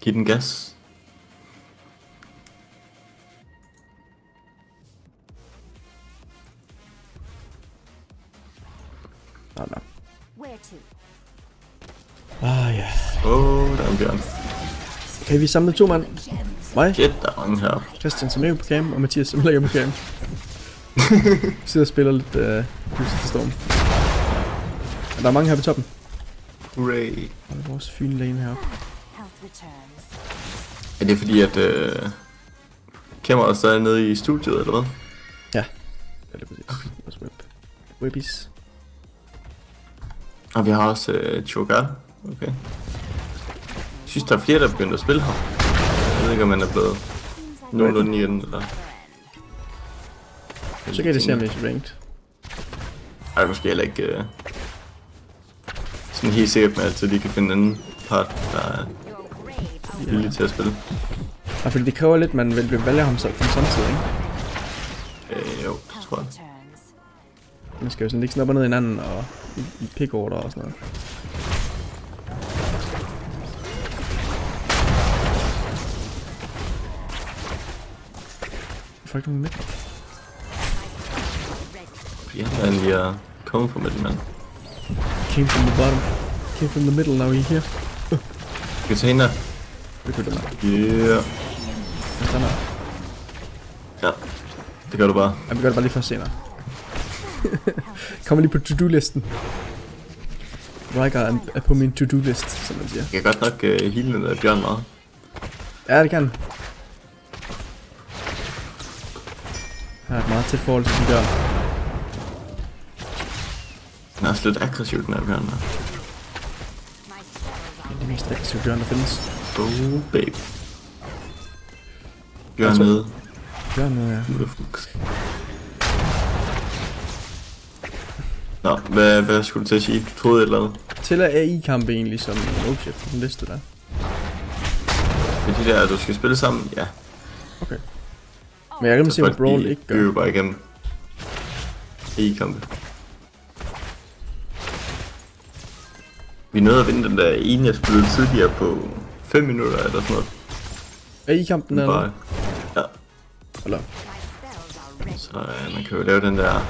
Giv den gas. Nå, nå. Where to? Ah, ja. Åh, oh, der er en bjørn. Okay, vi er samlet to mand. Mig, Shit, der er mange her. Christian, som er på cam, og Mathias, som ligger på cam. Sidder og spiller lidt uh, Lyset til Storm. Og der er mange her på toppen. Hooray. Og der er vores fine lane heroppe. Er det fordi, at øh, kameraet stadig er nede i studiet, eller hvad? Ja, det er præcis. Vores web. Webbies. Og vi har også øh, Chogar. Okay. Jeg synes, der er flere, der er begyndt at spille her. Jeg ved ikke, om man er blevet nogenlunde igen, eller... Så kan det se, om det er ranked. Ej, måske heller ikke... Øh, sådan helt sikkert med, at de kan finde en anden part, der er villig til at spille. Og fordi det kræver lidt, man vil vælge ham så på samtidig, ikke? Øh, jo, tror jeg. Man skal jo sådan ligge sådan op og ned i hinanden og i, i pick order og sådan noget. Jeg får ikke nogen med. Ja, men vi er kommet fra midten, mand. Came from the bottom. Came from the middle, now we're here. Skal vi tage hende her? Det kunne det være. Yeah. Jeg tager Ja, det gør du bare. Ja, vi gør det bare lige først senere. Kommer lige på to-do-listen. Riker er, er på min to-do-list, som man siger. Jeg kan godt nok uh, hele den der bjørn meget. Ja, det kan. Jeg har et meget tæt forhold til den bjørn. Den er også lidt aggressiv, den her bjørn der. Det er den mest aggressive bjørn, der findes. Oh, babe. Bjørn Altså- nede. Bjørn er... Mutterfucks. Nå, hvad, hvad skulle du til at sige? Du troede et eller andet? Tæller AI-kampe egentlig som en object på den liste der? Fordi der, du skal spille sammen? Ja. Okay. Men jeg sikker på, at Brawl ikke gør. øver bare igennem. I kampe. Vi nåede at vinde den der ene, jeg spillede tidligere på 5 minutter eller sådan noget. AI-kampen eller? Bare, ja, Eller? så øh, man kan jo lave den der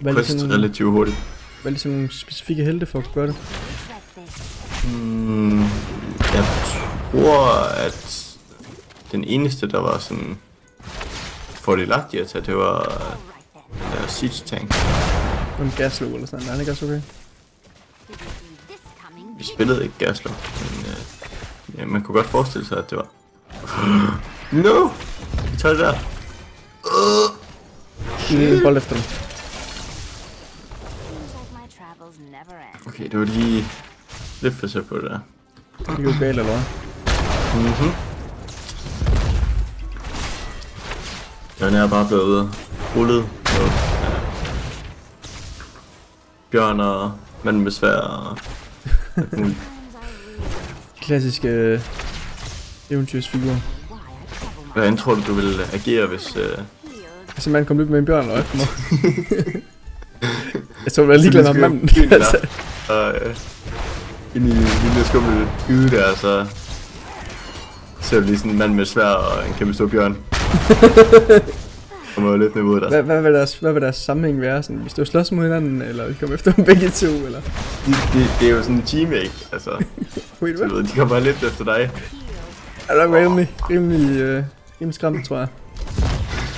Hvad er quest ligesom, relativt hurtigt. hvad er ligesom nogle specifikke helte for at gøre det? Mm, jeg tror, at den eneste, der var sådan fordelagtig at tage, det var then. den der Siege Tank. En gaslow eller sådan. Er han ikke også okay? Vi spillede ikke Gaslo, men øh, ja, man kunne godt forestille sig, at det var... No! Vi tager det der. Mm, bold efter dem. Okay, det var lige lidt for på det der. Det går galt eller hvad? Mhm. Den er bare blevet rullet bjørn og mand med svær og Klassiske øh, eventyrsfigur. Hvordan tror du, du ville agere, hvis... Øh. Altså man kom løb med en bjørn og efter mig. jeg tror, jeg var ligeglad med manden. altså, og øh, ind i lille skummel gyde der, så ser du lige sådan en mand med svær og en kæmpe stor bjørn. Kommer jo lidt mod dig. hvad, hvad, vil deres, hvad vil deres sammenhæng være? Sådan, hvis var slås mod hinanden, eller vi kom efter dem begge to, eller? Det, det, det, er jo sådan en team, ikke? Altså, Wait, så du ved, de kommer lidt efter dig. Er der rimelig, rimelig, øh, rimelig skræmt, tror jeg.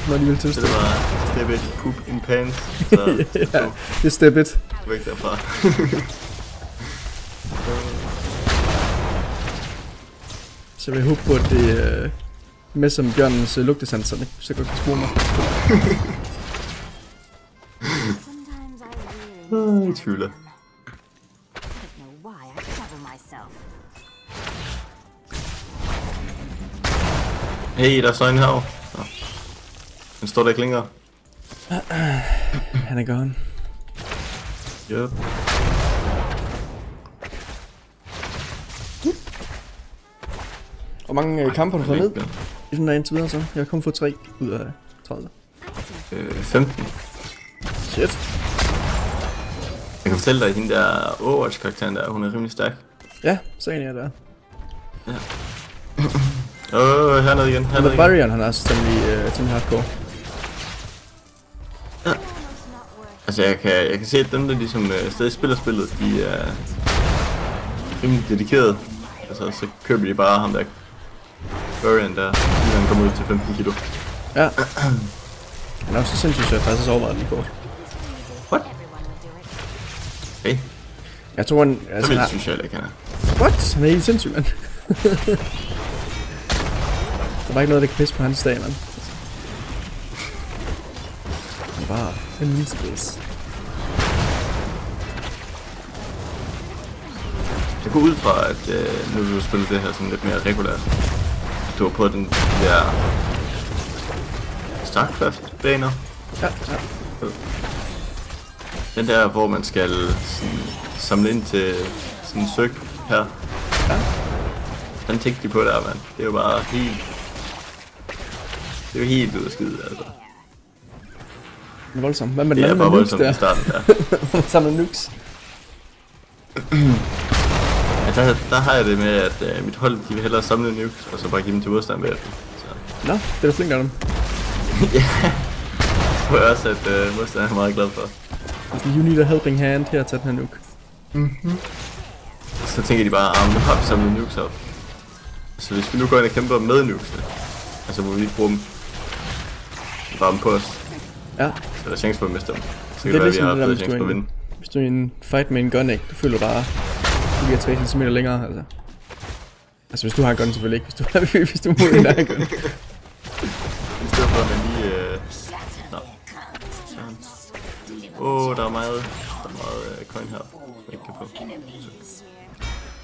Må de vil tilstå. det var step it, poop in pants. Så ja, det er step it. væk derfra. Så jeg vil håbe på, at det er med som bjørnens øh, lugtesanser, ikke? så godt kan spore mig. Jeg miss tvivler. Hey, der er så en her. Nå. Den står der ikke længere. Han er gone. Yep. Hvor mange øh, kampe har du fået ned? Den der indtil videre så? Jeg har kun fået 3 ud af 30. Øh, 15. Shit. Jeg kan fortælle dig, at hende der Overwatch-karakteren der, hun er rimelig stærk. Ja, så en jeg der. Åh, øh, hernede igen, hernede igen. Barbarian, han er også temmelig, uh, temmelig hardcore. Altså, jeg kan, jeg kan se, at dem, der ligesom øh, stadig spiller spillet, de er rimelig dedikerede. Altså, så køber de bare ham der Burian der, lige han kommer ud til 15 kilo. Ja. Han er også så sindssygt, så jeg faktisk også overvejet lige kort. What? Hey, Jeg tror, han... så Altså, han vildt er, synes jeg ikke, han er. what? Han er helt sindssyg, mand. der var ikke noget, der kan pisse på hans dag, mand. Han er bare en vildspids. Jeg går ud fra, at øh, nu vil du spille det her sådan lidt mere regulært. Du var på den der StarCraft-baner. Ja, ja. Den der, hvor man skal sådan, samle ind til sådan en søg her. Ja. Den tænkte de på der, mand. Det er jo bare helt... Det er jo helt ud af skide, altså. Det er voldsomt. Hvad med Det den er anden bare med nukes voldsomt i starten der. Samler nukes. Der, der har jeg det med, at øh, mit hold, de vil hellere samle nukes, og så bare give dem til modstand bagefter. Så Nå, det er da flink af dem. ja, det tror jeg også, at øh, modstanderen er meget glad for. Altså, you need a helping hand her til den her nuke. Så tænker de bare, ah, nu har vi samlet nukes op. Så hvis vi nu går ind og kæmper med nukesene, altså hvor vi ikke bruger dem, bare dem på os, Ja, så er der chance for at miste dem. Så det det, er det være, at vi ligesom har det der, bedre chance for at vinde. Hvis du er i en fight med en gun, ikke? Du føler bare, du bliver 3 cm længere, altså. Altså, hvis du har en gun selvfølgelig ikke. Hvis du, hvis du mod en, der en gun. I stedet for at man lige... Øh... Nå. Åh, oh, der er meget, der er meget øh, coin her, man ikke kan få.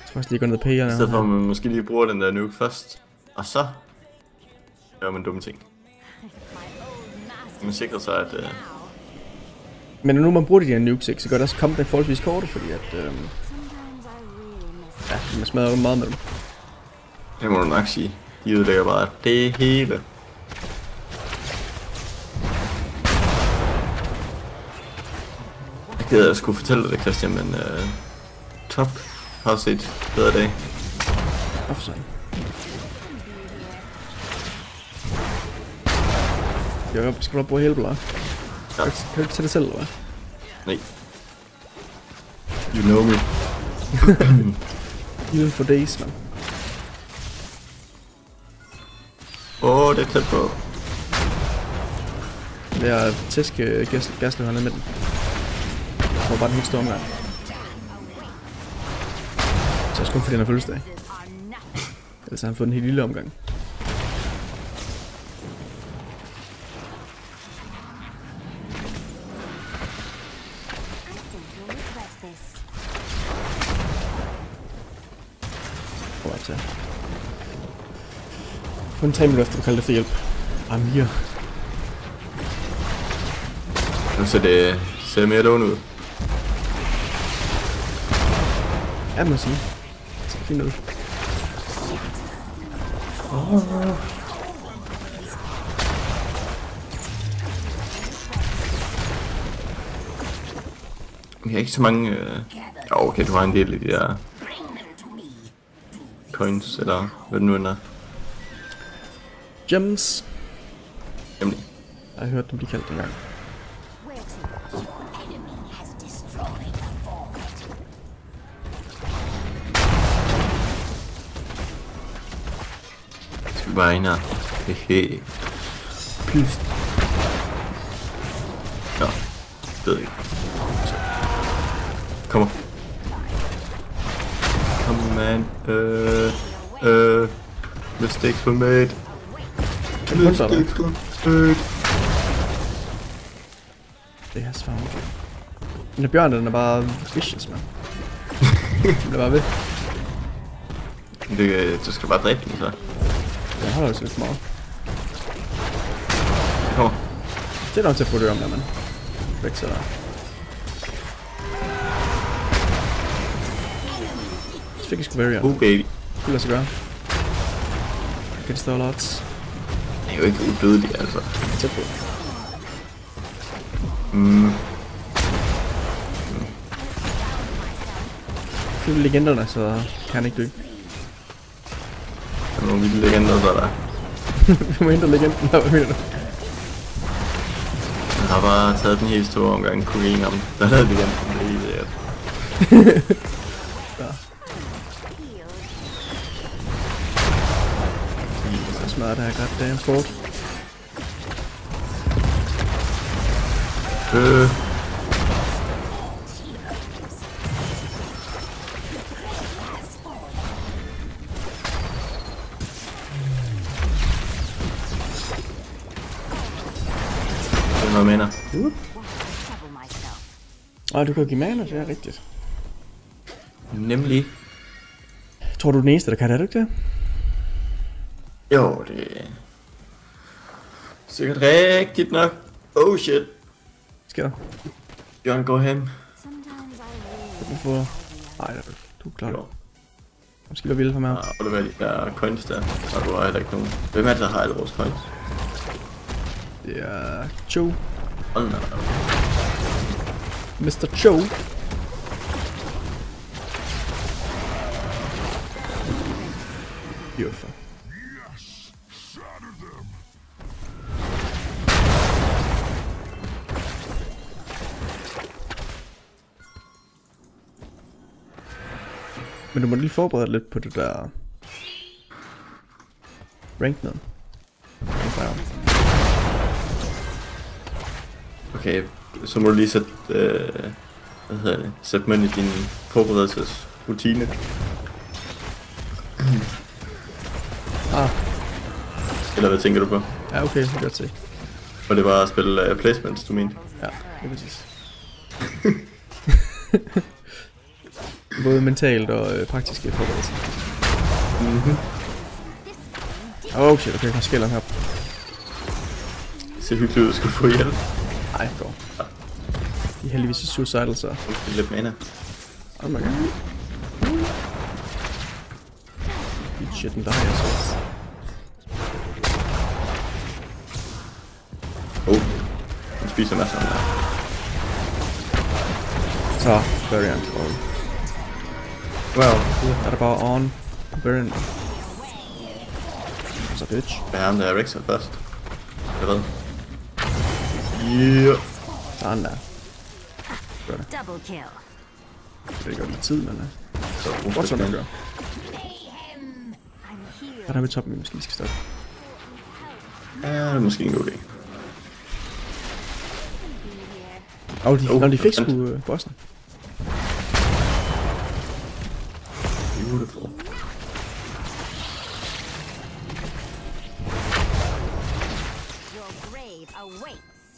Jeg skal også lige gå ned på pægerne. I stedet for at man måske lige bruger den der nuke først, og så gør man dumme ting. Man sikrer sig, at... Øh... Men når nu man bruger de her nukes, ikke, så gør det også komme forholdsvis korte, fordi at, øhm, ja, man smadrer jo meget med dem. Det må du nok sige. De ødelægger bare det hele. Jeg gider at skulle fortælle dig det, Christian, men uh, Top har set bedre dag. Hvorfor sådan? Jeg skal bare bruge hele blå. Ja. Kan du kan du ikke tage det selv, eller hvad? Nej. You know me. Even for days, man. Åh, oh, det er tæt på. Det er tæske gas, gasløberne med den. Jeg tror bare den helt store omgang. Så også kun fordi han har fødselsdag. Ellers har han fået den helt lille omgang. Kun 3 minutter efter du kalder det for hjælp. Amir. Nu ser det ser mere lovende ud. Ja, må jeg sige. Det ser fint ud. Vi har ikke så mange... Øh... Okay, du har en del af de der... Coins, eller hvad det nu end er. Gems. Jamen, Jeg har hørt dem blive kaldt engang. Where to? skal vi bare ind her. Hehe. Pyst. Nå, ved ikke. Så. Kom on. Come man. Øh, øh, mistakes were made. Du fundet dig? Det er svaret. Den her bjørn, den er bare vicious, man. den er bare ved. Det, du skal bare dræbe den, så. Jeg holder også lidt for meget. Kom. Det er nok til at få det om der, mand. Væk så der. Så fik jeg sgu very Oh baby. Det lade sig gøre. Kan det stå lots? Det er jo ikke udødeligt, altså. Tæt på. Mm. Fylde legenderne, så kan han ikke dø. Der er nogle vilde legender, så der. Vi må hente legenden, hvad mener du? Han har bare taget den helt store omgang kokain ham. Der er legenden, det er helt smadrer det her goddamn fort. Øh. Det er noget mener. Åh, du kan give mana, det er rigtigt. Nemlig. Tror du den eneste, der kan det, er du ikke det? Jo, det er sikkert rigtigt nok. Oh shit. Sker der? Bjørn går hen. Hvorfor? Nej, du er klar. Jo. Måske vildt for mig. Ah, og det var de der coins der. Og du har heller ikke nogen. Hvem er det, der har alle vores coins? Det er. Hold da. op. Mr. Joe. Beautiful. Men du må lige forberede dig lidt på det der rank noget. Okay, så må du lige sætte, øh, hvad hedder det, sætte mig ind i din forberedelsesrutine. Ah, Eller hvad tænker du på? ja okay, det kan godt se. Og det var at spille uh, placements, du mente? Ja, det er præcis. Både mentalt og øh, praktiske forberedelser. Mhm. Oh shit, okay, jeg skælder her. Det ser hyggeligt ud, skulle få hjælp. Nej, går. De er heldigvis suicidal, så... Okay, lidt mana. Oh my god. Shit and die, altså. Oh, hun spiser masser af. Så, variant. Og... Well, er der bare on. Variant. Så bitch. Hvad er ham der Rexer først? Hvad? Yeah. Sådan der. double kill. Det gør lidt tid, men... Så hun Godt skal sådan, man den. gør. I'm here. Der er vi toppen, vi måske skal stoppe. Ja, det er måske en god idé. Og de, Oh, når de fik sgu uh, bossen. Beautiful.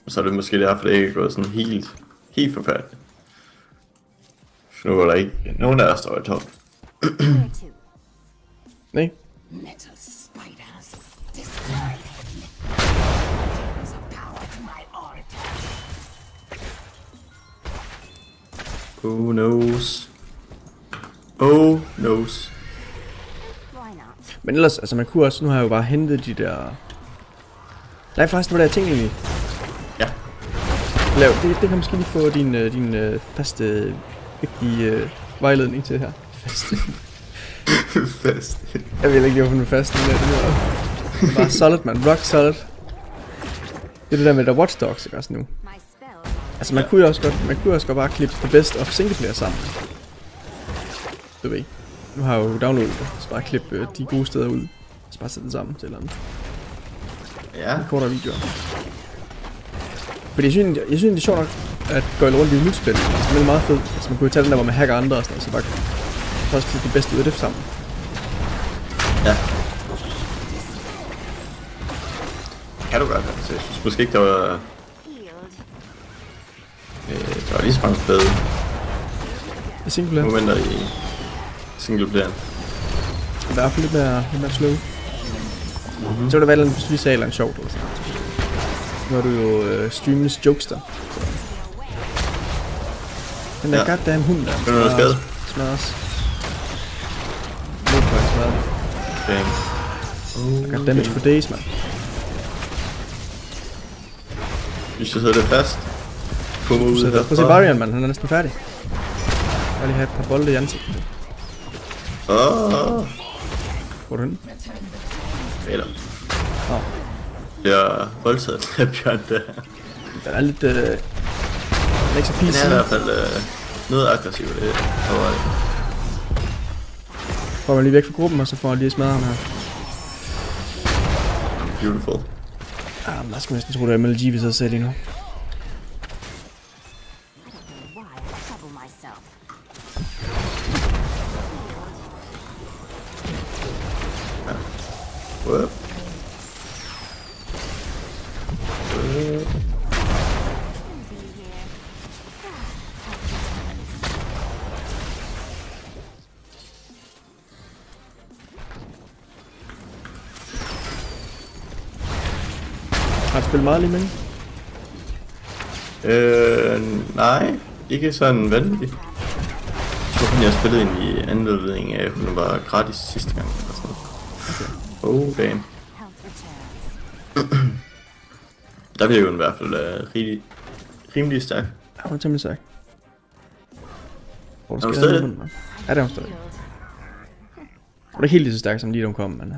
Så er det måske derfor, det ikke er gået sådan helt, helt forfærdeligt. For nu er der ikke nogen af os, der er i top. Nej, Metal spiders, destroy. Oh knows. Oh knows. Why not? men ellers, altså man kunne også, nu har jeg jo bare hentet de der... Nej, forresten, hvad der jeg tænkte egentlig. Ja. Lav, det, det kan måske lige få din, uh, din uh, faste, vigtige uh, vejledning til her. Faste. Fest. Jeg ved ikke lige, hvorfor den er fast. Men det er det er bare solid, man. Rock solid. Det er det der med der Watch Dogs, ikke også nu? Altså man kunne jo også godt, man kunne også godt bare klippe the best of singleplayer sammen. Du ved. Nu har jeg jo downloadet det, så bare klippe øh, de gode steder ud. Så bare sætte det sammen til et eller andet. Ja. Kortere videoer. Fordi jeg synes, jeg, jeg synes det er sjovt nok, at gå rundt i et nyt spil. Altså, det er meget fedt. Altså man kunne jo tage den der, hvor man hacker andre og sådan noget, så bare så også klippe det bedste ud af det sammen. Ja. Kan du godt, altså. Jeg synes måske ikke, der var, øh, der var lige så mange fede I singleplayer. momenter i single player. I hvert fald lidt mere, lidt mere slow. Mm-hmm. Så var det valgt, hvis lige sagde et sjovt eller sådan. Nu er du jo øh, streamens jokester. Så. Den der Ja. goddamn hund der. du noget skade? Smadrer os. Motorvejen smadrer. Okay. God damage for days, man. Hvis jeg sidder det fast. Du ud der. Prøv at se Varian, man. Han er næsten færdig. Jeg lige have et par bolde i ansigtet. Åh, Hvor er du henne? eller. Nå. Jeg er voldtaget af Bjørn der. Den er lidt... Øh, den er ikke så Han PC. er i hvert fald øh, noget aggressiv. Det er det. Får man lige væk fra gruppen, og så får jeg lige smadret ham her. Beautiful. Ah, men der skal næsten tro, det er MLG, vi sidder ser lige nu. Lige med? Øh, nej. Ikke sådan vanvittigt. Jeg tror kun, jeg spillede ind i anledning af, at hun var gratis sidste gang. Eller sådan noget. Oh, damn. Der bliver jo i hvert fald uh, rigtig, rimelig stærk. Ja, hun er temmelig stærk. Hvor Er hun stadig mand. Ja, det er hun stadig. Hun er ikke helt lige så stærk som lige da hun kom, men... øh,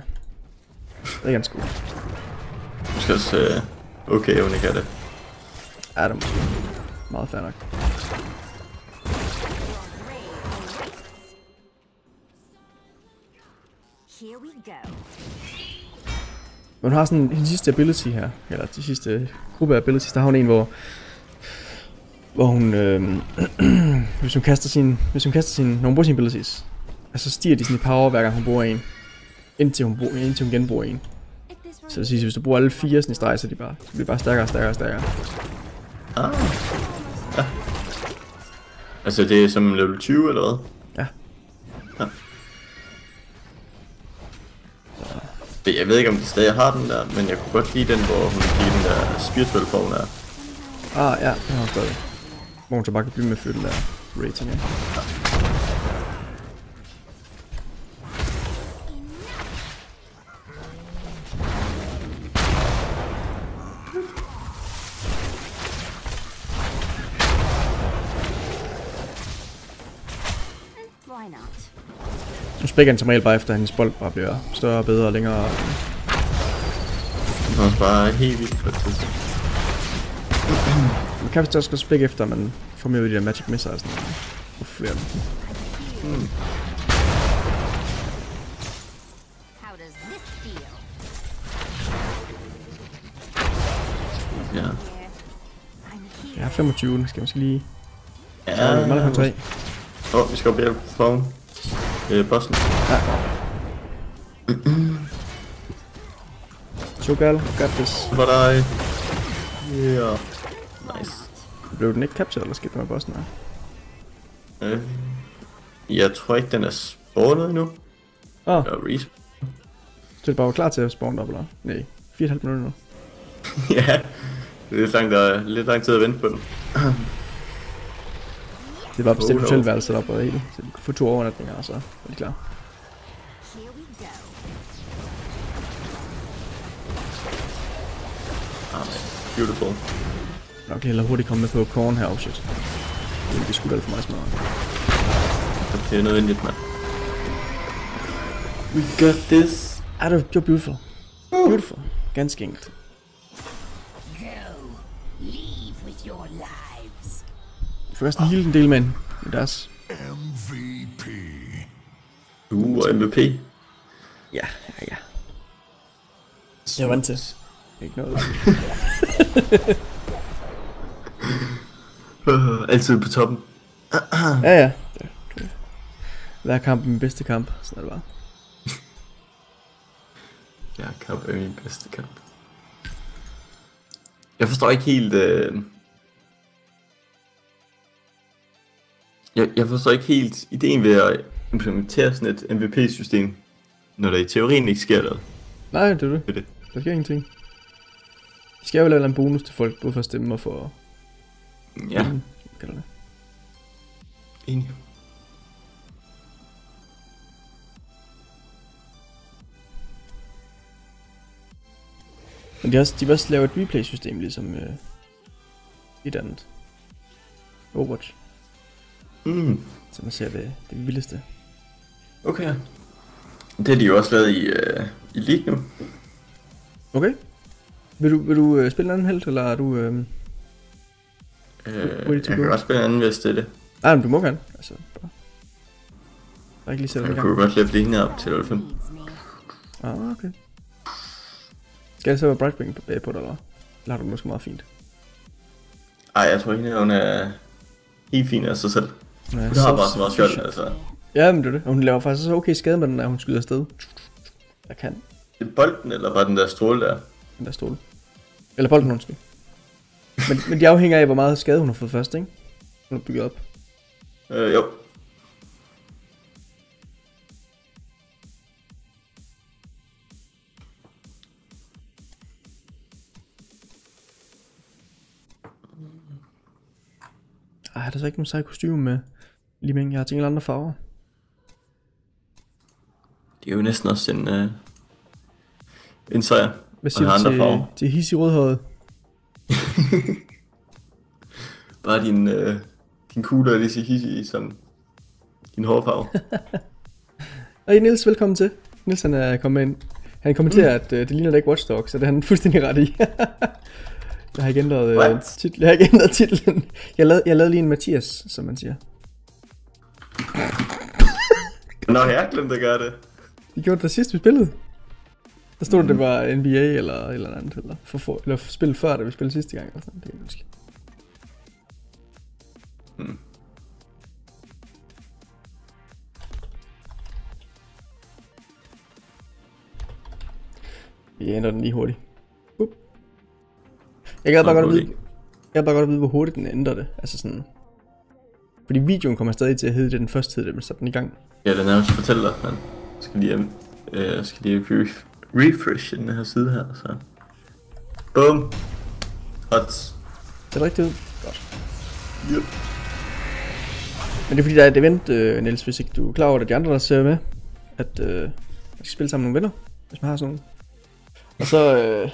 Det er ganske god. Måske også uh, okay, hun ikke er det. Ja, det er måske meget fair nok. Here we go. Men hun har sådan en sidste ability her, eller de sidste gruppe af abilities, der har hun en, hvor, hvor hun, øh, hvis hun kaster sin, hvis hun kaster sin, når hun bruger sine abilities, altså så stiger de sådan i power, hver gang hun bruger en, indtil hun, bruger, indtil hun genbruger en. Så det sige, hvis du bruger alle fire sådan i streg, så de bare, så bliver de bare stærkere og stærkere og stærkere. Ah. Ja. Altså, det er som level 20 eller hvad? Ja. Ja. Det- Jeg ved ikke, om de stadig har den der, men jeg kunne godt lide den, hvor hun fik den der spiritual form der. Ah, ja, det har hun stadig. Hvor hun så bare kan blive med at fylde der rating af. why Nu spækker han som regel bare efter, at hendes bold bare bliver større og bedre og længere. Den er bare helt vildt på et tidspunkt. Man kan vist også godt spække efter, at man får mere ud af de der magic missiles. Sådan noget. Og flere af dem. How does this feel? Ja. Jeg har 25, nu skal jeg måske lige... Ja, Så det 3. Åh, oh, vi skal op hjælpe fra øh, bossen. Chogal, got this. For dig. Yeah. Nice. Blev den ikke captured, eller skete med bossen her? Øh, jeg tror ikke, den er spawnet endnu. Åh, oh, Eller respawn. så er det bare var klar til at spawn op, eller? Nej, 4,5 minutter nu. ja, det er lidt langt, der, lidt lang tid at vente på den. Det er Oh, no. hotelværelse op og hele, så du kan få to overnatninger, og så er de klar. Ah, man. Beautiful. Nok lige hellere hurtigt komme med på korn her, oh shit. Det blive skudt alt for meget smadret. Det er nødvendigt, mand. We got this. Var, det var beautiful. Beautiful. Ganske enkelt. Også en hele del med en i deres. MVP. Uh, og MVP. Ja, ja, ja. Jeg er vant til. Ikke noget. Altid på toppen. Ja, ja. Det- det- Hver kamp er min bedste kamp. Sådan er det bare. Ja, kamp er min bedste kamp. Jeg forstår ikke helt... Øh... Jeg, jeg forstår ikke helt ideen ved at implementere sådan et MVP-system, når der i teorien ikke sker noget Nej, det er det. det. Der sker ingenting. De skal jo lave en bonus til folk, både for at stemme og for... Ja, Hvad kalder det? enig. Men de har også, de vil også lave et replay-system, ligesom øh, et andet. Overwatch. Mm. Så man ser det, det vildeste. Okay. Det har de jo også lavet i, uh, i League nu. Okay. Vil du, vil du øh, spille en anden held, eller er du... Øh... Uh, Ready to jeg kan go? godt spille en anden, hvis det er det. Nej, men du må gerne. Altså, bare. Jeg ikke lige sætte Jeg kunne godt lade hende op til level 5. Needs me. Ah, okay. Skal jeg så være Brightwing på, bag på dig, eller? Eller har du måske meget fint? Ej, jeg tror hende, hun er helt fin af sig selv. Ja, Hun har bare så meget skjold, altså. Ja, men det er det. Hun laver faktisk så okay skade med den, der hun skyder afsted. Jeg kan. Det er bolden, eller bare den der stråle der? Den der stol. Eller bolden, undskyld. men, men det afhænger af, hvor meget skade hun har fået først, ikke? Hun har bygget op. Øh, jo. Ej, er der så ikke nogen sejt kostume med med, jeg har tænkt andre farver. Det er jo næsten også en, øh, en sejr. Hvad Og siger du til, farver. til hissig rødhåret? Bare din, øh, din kugle lige så hissig som din hårfarve. Hej Nils, velkommen til. Nils han er kommet ind. Han kommenterer, mm. at uh, det ligner da ikke Watch Dogs, så det er han fuldstændig ret i. jeg har ikke ændret, What? titlen. Jeg har ikke ændret titlen. Jeg lavede, jeg lavede lige en Mathias, som man siger. Nå, jeg glemte at gøre det. Vi gjorde det sidst, vi spillede. Der stod, mm. det var NBA eller eller andet, eller, for, for, eller spillet før, da vi spillede sidste gang. Eller sådan. Det ikke huske. Hmm. Vi ændrer den lige hurtigt. Uh. Jeg gad bare godt at vide, jeg gad bare godt at vide, hvor hurtigt den ændrer det. Altså sådan... Fordi videoen kommer stadig til at hedde det den første tid, det man satte den i gang. Ja, den er også fortælle dig, men skal lige, øh, skal lige ref- refresh den her side her, så. Bum. Hot. Ser det rigtigt ud? Godt. Yep. Men det er fordi, der er et event, øh, Niels, hvis ikke du er klar over det, de andre, der ser med, at øh, man skal spille sammen med nogle venner, hvis man har sådan nogle. Og så, øh,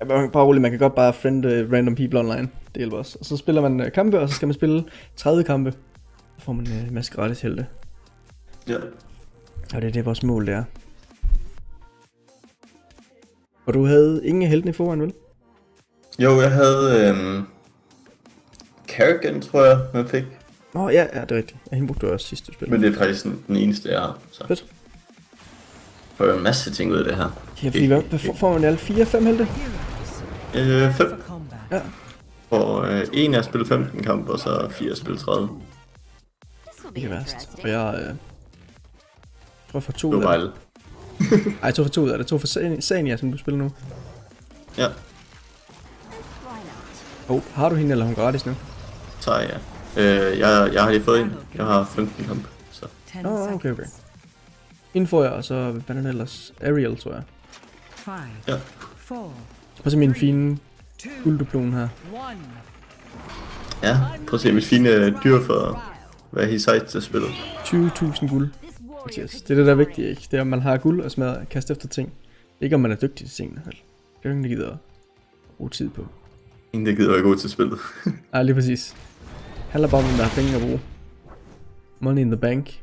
er bare rolig, man kan godt bare friend øh, random people online, det hjælper også. Og så spiller man øh, kampe, og så skal man spille 30 kampe, får man en masse gratis helte. Ja. Og det er det, vores mål det er. Og du havde ingen af heltene i forvejen, vel? Jo, jeg havde, øhm, Kerrigan, tror jeg, man fik. Nå, ja, ja, det er rigtigt. Ja, hende brugte du også sidst, du spillede. Men det er faktisk den, den eneste, jeg har. Så Fedt. får jeg en masse ting ud af det her. Ja, fordi hvad, hvad får, man alle 4-5 helte? Øh, fem. Combat. Ja. Og øh, en er at spille 15 kampe, og så fire at spille 30. Det er værst. Og jeg øh, tror jeg får to Det ud var af det. Ej, jeg tror for to ud af det. Jeg tror for San- Sania, som du spiller nu. Ja? Oh, har du hende, eller er hun gratis nu? så ja. Øh, jeg, jeg har lige fået en. Jeg har 15 kampe, så. Nå, oh, okay, okay. Hende får jeg, og så, hvad er den ellers? Ariel, tror jeg. Ja. Prøv at se min fine guldduplon her. Ja, prøv at se mit fine øh, dyr for at være helt sejt til spillet. 20.000 guld. Could Det er det, der er vigtigt, ikke? Det er, om man har guld og smadre, kaste efter ting. Ikke om man er dygtig til tingene? Det er jo ingen, der gider at bruge tid på. Ingen, der gider være god til spillet. Nej, lige præcis. Det handler bare om, hvem der har penge at bruge. Money in the bank.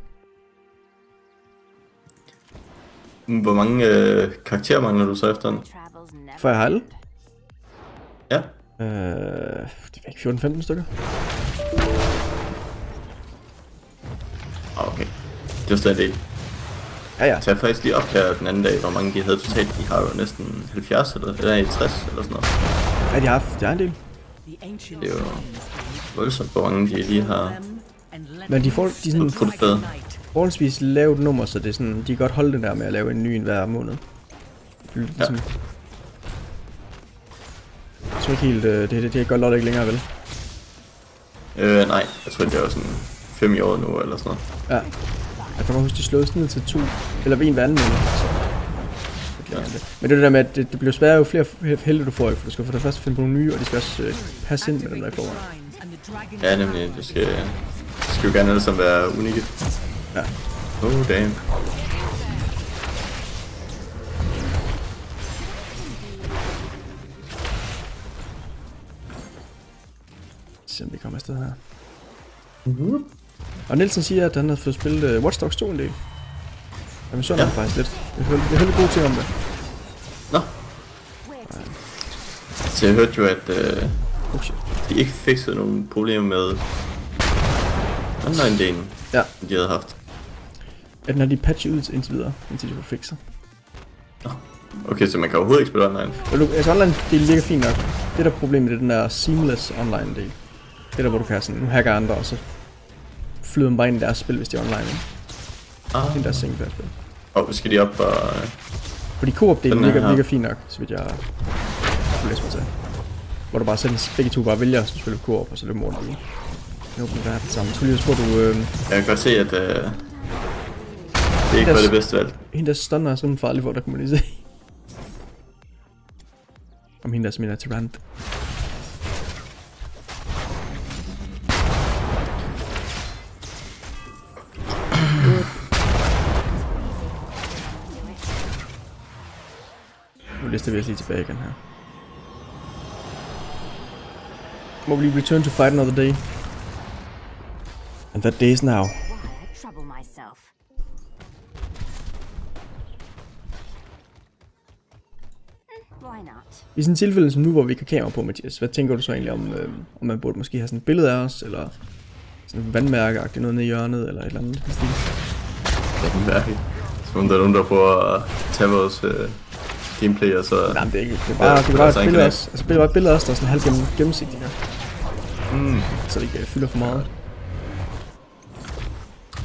Hvor mange øh, karakterer mangler du så efter den? Får jeg end. Ja, Øh, det er ikke 14-15 stykker. Ah, okay. Det var stadig det. Ja, ja. Jeg tager faktisk lige op her den anden dag, hvor mange de havde totalt. De har jo næsten 70 eller, eller nej, 60 eller sådan noget. Ja, de har haft, de har en del. Det er jo voldsomt, hvor mange de lige har Men de får de er sådan night. forholdsvis lavt nummer, så det er sådan, de kan godt holde det der med at lave en ny en hver måned. Det er ligesom, Jeg tror ikke helt, øh, det, det, det er godt lot ikke længere, vel? Øh, nej, jeg tror, det er jo sådan 5 i år nu eller sådan noget. Ja. Jeg kan huske, de slåede sådan ned til to, eller en hver anden måned. Ja. Men det er det der med, at det, det bliver sværere jo flere helte du får, for du skal for det første finde på nogle nye, og de skal også øh, passe ind med dem der i forvejen. Ja, nemlig, det skal, det skal jo gerne alle sammen være unikke. Ja. Oh, damn. Se om vi kommer afsted her. Og Nielsen siger, at han har fået spillet uh, Watch Dogs 2 en del. Jamen, så er ja. faktisk lidt. Jeg hørte, jeg hørte gode ting om det. Nå, så jeg hørte jo, at øh, Oh shit. de ikke fikset nogen problemer med online-delen, Ja, de havde haft. at har de patchet ud til indtil videre, indtil de får fikset. Okay, så man kan overhovedet ikke spille online. Altså online del ligger fint nok. Det der problem det er den der seamless online del. Det der hvor du kan sådan, nu hacker andre, og så flyder bare ind i deres spil, hvis de er online. Ikke? Ah. Det er deres single player spil. Og skal de op og... Fordi co-op delen Den er ligger, ligger fint nok, så vidt jeg kunne læse mig til. Hvor du bare selv begge to bare vælger at spille co-op, og så løber i. Nu bliver det det samme. Så lige spurgte du, øh, Jeg kan godt se, at øh, det ikke var det bedste valg. hende der stunner er sådan farlig, hvor der kunne man lige se. Om hende der smitter til rant. Nu lister vi os lige tilbage igen her. Må vi lige return to fight another day. And that day is now. Why I trouble myself? Why not? I sådan et tilfælde som nu, hvor vi ikke har kamera på, Mathias, hvad tænker du så egentlig om, øh, om man burde måske have sådan et billede af os, eller sådan et vandmærke noget nede i hjørnet, eller et eller andet? i den stil? Jeg kan mærke. Som om der er nogen, der prøver at tage vores øh, gameplay, og så... Nej, det er ikke. Det er bare, Ja, det er bare et ikke billede os. Altså, det er bare et billede af os, der er sådan halvt gennem, gennemsigtigt her. Mm. Så det ikke øh, fylder for meget.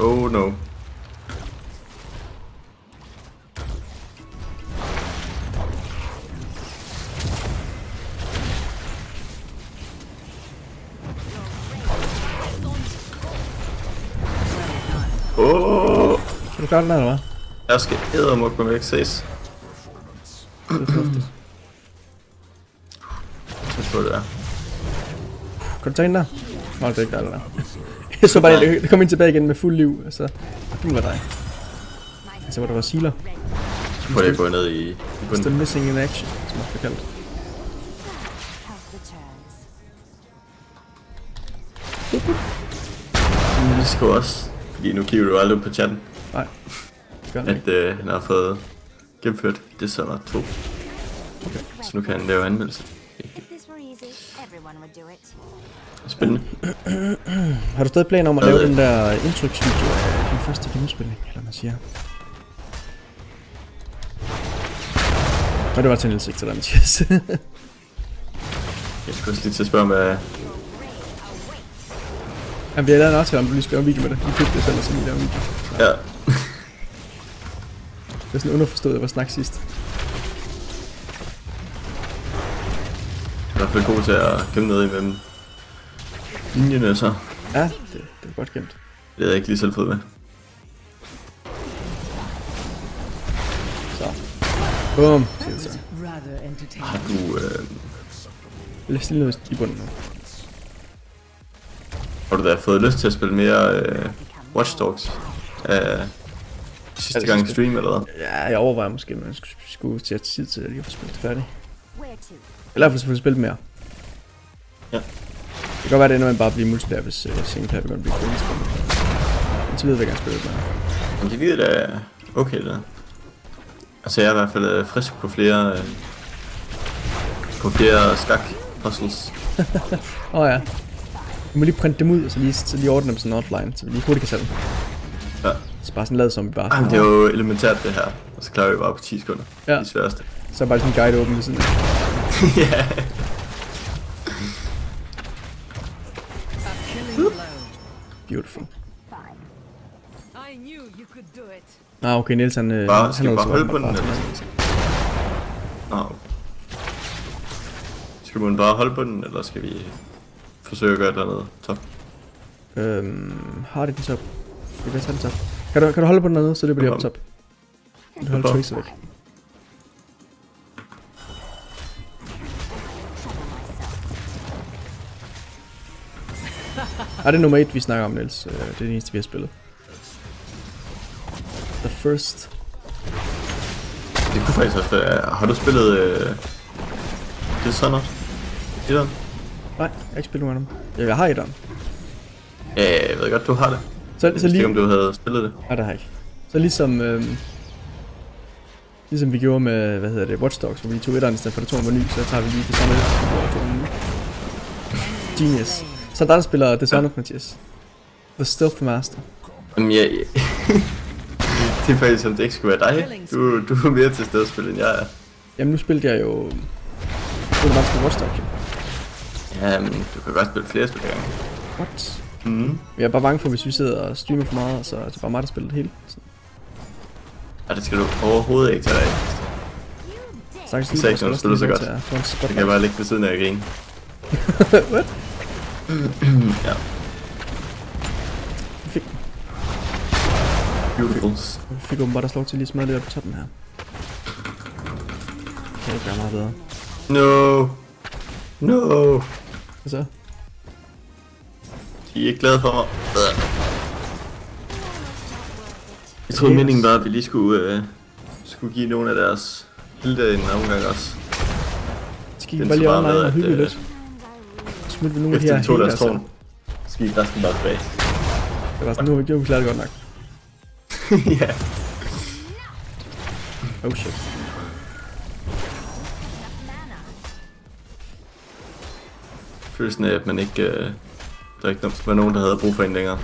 Oh no. Åh, Kan du klare den her, eller hvad? jeg skal ædermuk med væk ses. Fornuftigt. Jeg tror det er. Du der? Nå, det er ikke der, hvad? Jeg så bare, det kom ind tilbage igen med fuld liv, altså. Det var dig. Altså, hvor der var sealer. Hvor jeg går ned i, Still missing in action, som bliver kaldt. Jeg skriver også, fordi nu kigger du aldrig på chatten, Nej, det gør at øh, han har fået gennemført Dishonored 2. Okay. Så nu kan han lave anmeldelse. Spændende. Har du stadig planer om at lave den der indtryksvideo af din første gennemspilning, eller hvad man siger? Og det var til en udsigt til dig, Mathias. Jeg skulle også lige til at spørge, om hvad... Jamen, vi har lavet en aftale om, du lige skal lave en video med det. Vi købte det selv, og så lige lave en video. Ja, Det er sådan underforstået, at jeg var snak sidst. jeg er i hvert fald god til at gemme noget imellem linjerne, så Ja, det, det er godt gemt. det havde jeg ikke lige selv fået med. Så. Bum, siger så. Har du, øh, Lad os lige noget i bunden nu. har du da fået lyst til at spille mere øh, Watch Dogs? Øh, sidste det gang sidste? stream eller hvad? Ja, jeg overvejer måske, at man skulle, skulle til at tid til at lige få spillet det færdigt. Eller i hvert fald selvfølgelig spille mere. Ja. Det kan godt være, at det ender med bare at blive multiplayer, hvis uh, single player begynder at blive for mig. Indtil videre vil jeg gerne spille lidt mere. Men det lyder da okay det der. Altså jeg er i hvert fald øh, frisk på flere... Øh, på flere skak puzzles. Åh oh, ja. Vi må lige printe dem ud, og så lige, så lige ordne dem sådan offline, så vi lige hurtigt kan tage dem. Ja. Så bare sådan lavet som vi bare... Jamen, det er jo elementært det her. Og så klarer vi bare på 10 sekunder. Ja. De sværeste. Så er bare sådan en guide åben ved siden af. ja. Beautiful. Fine. I knew you could do it. Ah, okay, Niels han... øh, Bare- han skal er bare holde på den, eller? til- Nå. Skal man bare holde på den, eller skal vi forsøge at gøre et eller andet top? Øhm, har det den top? Vi kan tage den top. Kan du, kan du holde på den andet, så det bliver op top? Du holder Hvorfor? Tracer væk. Ah, det er nummer 1, vi snakker om, Niels. Øh, Det er det eneste, vi har spillet. The first. Det kunne faktisk også være... Har du spillet... Øh, Dishonored? Etteren? Nej, jeg har ikke spillet med dem. Ja, jeg har et om. Ja, jeg ved godt, du har det. Så, Jeg så lige... ikke, om du havde spillet det. Nej, det har jeg ikke. Så ligesom... Øhm, Ligesom vi gjorde med, hvad hedder det, Watch Dogs, hvor vi tog etteren i stedet for det to var ny, så tager vi lige det samme. Genius. Så er der, der spiller Dishonored, Mathias. The Stealth Master. Jamen, jeg... det er faktisk, som det ikke skulle være dig. Du, du er mere til stedspil, end jeg er. Jamen nu spillede jeg jo... Det var bare Watch Dogs, jo. Ja, men du kan godt spille flere spil. What? Mhm. Jeg er bare bange for, hvis vi sidder og streamer for meget, så er det bare mig, der spiller det hele. Så, Og det skal du overhovedet ikke tage dig Det er ikke, når du spiller så godt. Det kan spotlight. bare ligge ved siden af og grine. What? Ja, Vi fik, beautiful. vi fik åbenbart også lov til lige at smadre lidt op på toppen her. Det kan ikke være meget bedre. No. No. Hvad så? De er ikke glade for mig. Øh. Jeg troede meningen var, at vi lige skulle, øh, skulle give nogle af deres helte en omgang også. Vi Den bare lige online og hygge øh, lidt. Smidt vi nogle af de Efter her de tog deres tårn, så gik resten bare tilbage. Det var sådan, nu har vi gjort, det godt nok. ja. Oh shit. Følelsen af, at man ikke... Øh, der ikke var nogen, der havde brug for en længere.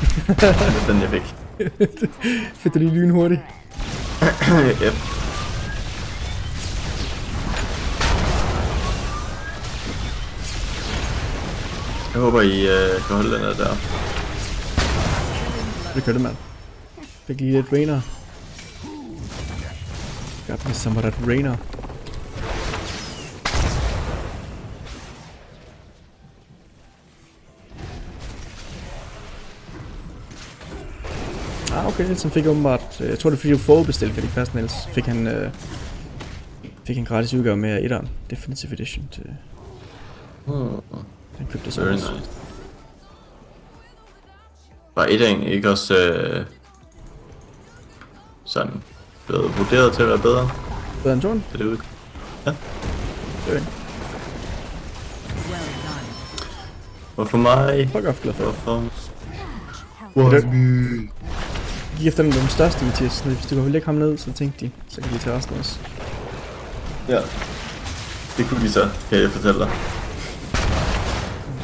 Det er den, jeg fik. Fedt, det lige lynhurtigt. yep. Jeg håber, I øh, kan holde den her der. Det gør det, mand. Fik lige lidt rainer. Got me some of that rainer. Okay, Nielsen fik åbenbart, øh, jeg tror det er fordi du forudbestilte Galik Fast Niels, fik han, øh, fik en gratis udgave med etteren, Definitive Edition til, den købte så Very også. nice. Var et egentlig ikke også øh, sådan blevet vurderet til at være bedre Bedre end Jordan? til det ud? Det er jo Hvorfor mig? fuck off glad for. Hvorfor? Gik efter den, den største Mathias. Hvis du kunne lægge ham ned, så tænkte de, så kan de tage resten også. Ja. Det kunne vi så, kan jeg fortælle dig.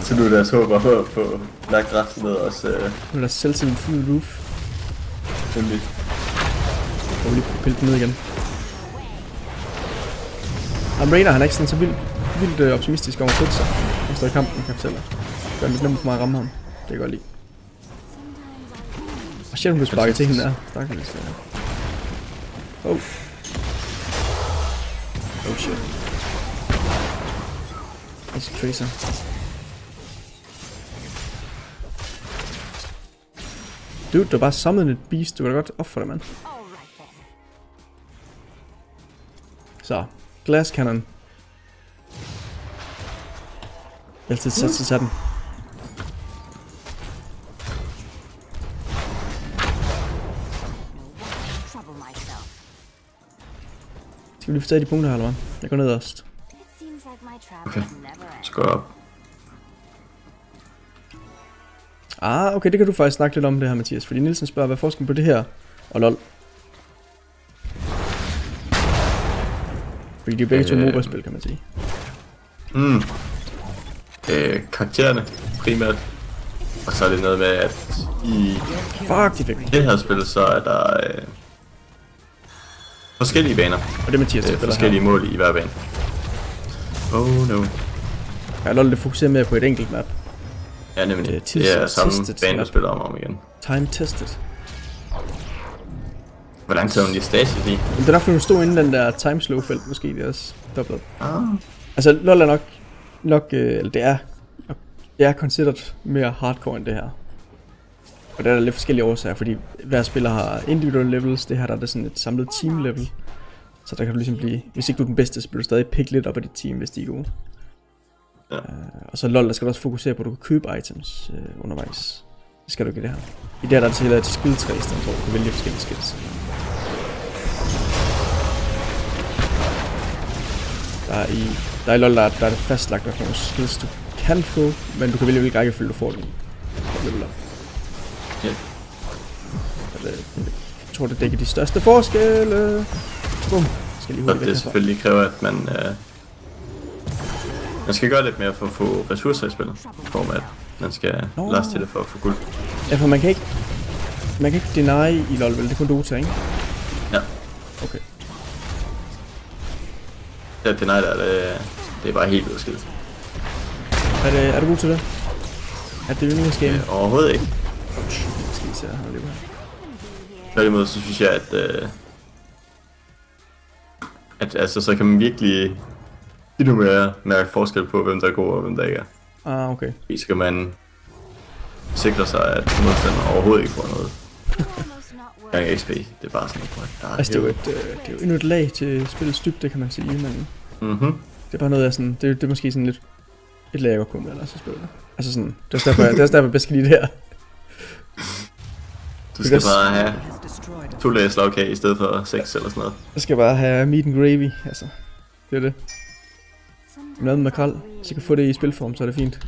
Så nu er deres håb at få, lagt resten ned også. Øh, Nu er der selv sin fuld roof, nemlig. og vi lige pille den ned igen. Ham Rainer, han er ikke sådan så vildt, vildt øh, optimistisk om at flytte sig. I kampen, kan jeg fortælle dig. Det gør det lidt nemmere for mig at ramme ham. Det kan jeg godt lide. Og shit, hun blev sparket til hende der. Stakkels. Ja. Oh. Oh shit. Altså Tracer. Dude, du har bare summoned et beast. Du kan da godt ofre det, mand. Så, glass cannon. Jeg har altid sat til den. Skal vi taget de punkter her, eller hvad? Jeg går ned også. Okay. Så går jeg op. Ah, okay, det kan du faktisk snakke lidt om det her, Mathias. Fordi Nielsen spørger, hvad er forskellen på det her og lol? Fordi de er begge to Øh. MOBA-spil, kan man sige. Mm. Øh, karaktererne primært. Og så er det noget med, at i Fuck, de fik det her spil, så er der øh, forskellige baner. Og det er Mathias, der Øh, forskellige her. mål i hver bane. Oh no. Ja, lol, det fokuserer mere på et enkelt map. Ja, nemlig. Det er Det er, samme bane, du spiller om om igen. Time tested. Hvor lang tid har hun lige stasis i? Det er nok, fordi hun stod inden den der time slow felt, måske det er også dobbelt. Ah. Altså, LoL er nok, nok øh, eller det er, nok- det er considered mere hardcore end det her. Og der er der lidt forskellige årsager, fordi hver spiller har individuelle levels, det her der er det sådan et samlet team level. Så der kan du ligesom blive, hvis ikke du er den bedste, så bliver du stadig pick lidt op af dit team, hvis de er gode. Ja. Øh, og så LoL, der skal du også fokusere på, at du kan købe items øh, undervejs. Det skal du ikke i det her. I det her der er det til et skilltræ, i stedet for at du kan vælge forskellige skills. Der er i, der er i LoL, der, er- der er det fastlagt, hvad for nogle skills du kan få, men du kan vælge, hvilken rækkefølge du får i. At level up. Ja. Jeg tror, det dækker de største forskelle. Bum. Skal lige Så hurtigt væk det selvfølgelig kræver, at man... Øh, man skal gøre lidt mere for at få ressourcer i spillet. I form af, at man skal Nå. laste til det for at få guld. Ja, for man kan ikke... Man kan ikke deny i LoL, vel? Det er kun Dota, ikke? Ja. Okay. Det er deny der, det, det er bare helt udskilt. Er, det, er du god til det? Er det yndlingsgame? Øh, overhovedet ikke. Skal vi se her, lige her. Tværtimod, så synes jeg, at... Øh, at altså, så kan man virkelig endnu mere mærke forskel på, hvem der er god og hvem der ikke er. Ah, okay. Fordi så kan man sikre sig, at modstanderen overhovedet ikke får noget gang XP. Det er bare sådan noget, der er Altså, det er jo et, øh, det er jo endnu et lag til spillets dybde, kan man sige, men Mhm. det er bare noget, jeg sådan... Det, er- det er måske sådan lidt... Et lag, jeg godt kunne med, ellers at spille det. Altså sådan... Det er også derfor, jeg, det er også derfor, jeg bedst kan lide det her. Du skal bare have to lag slagkage i stedet for seks eller sådan noget. Jeg skal bare have meat and gravy, altså. Det er det. Noget med makrel. Så jeg kan få det i spilform, så er det fint.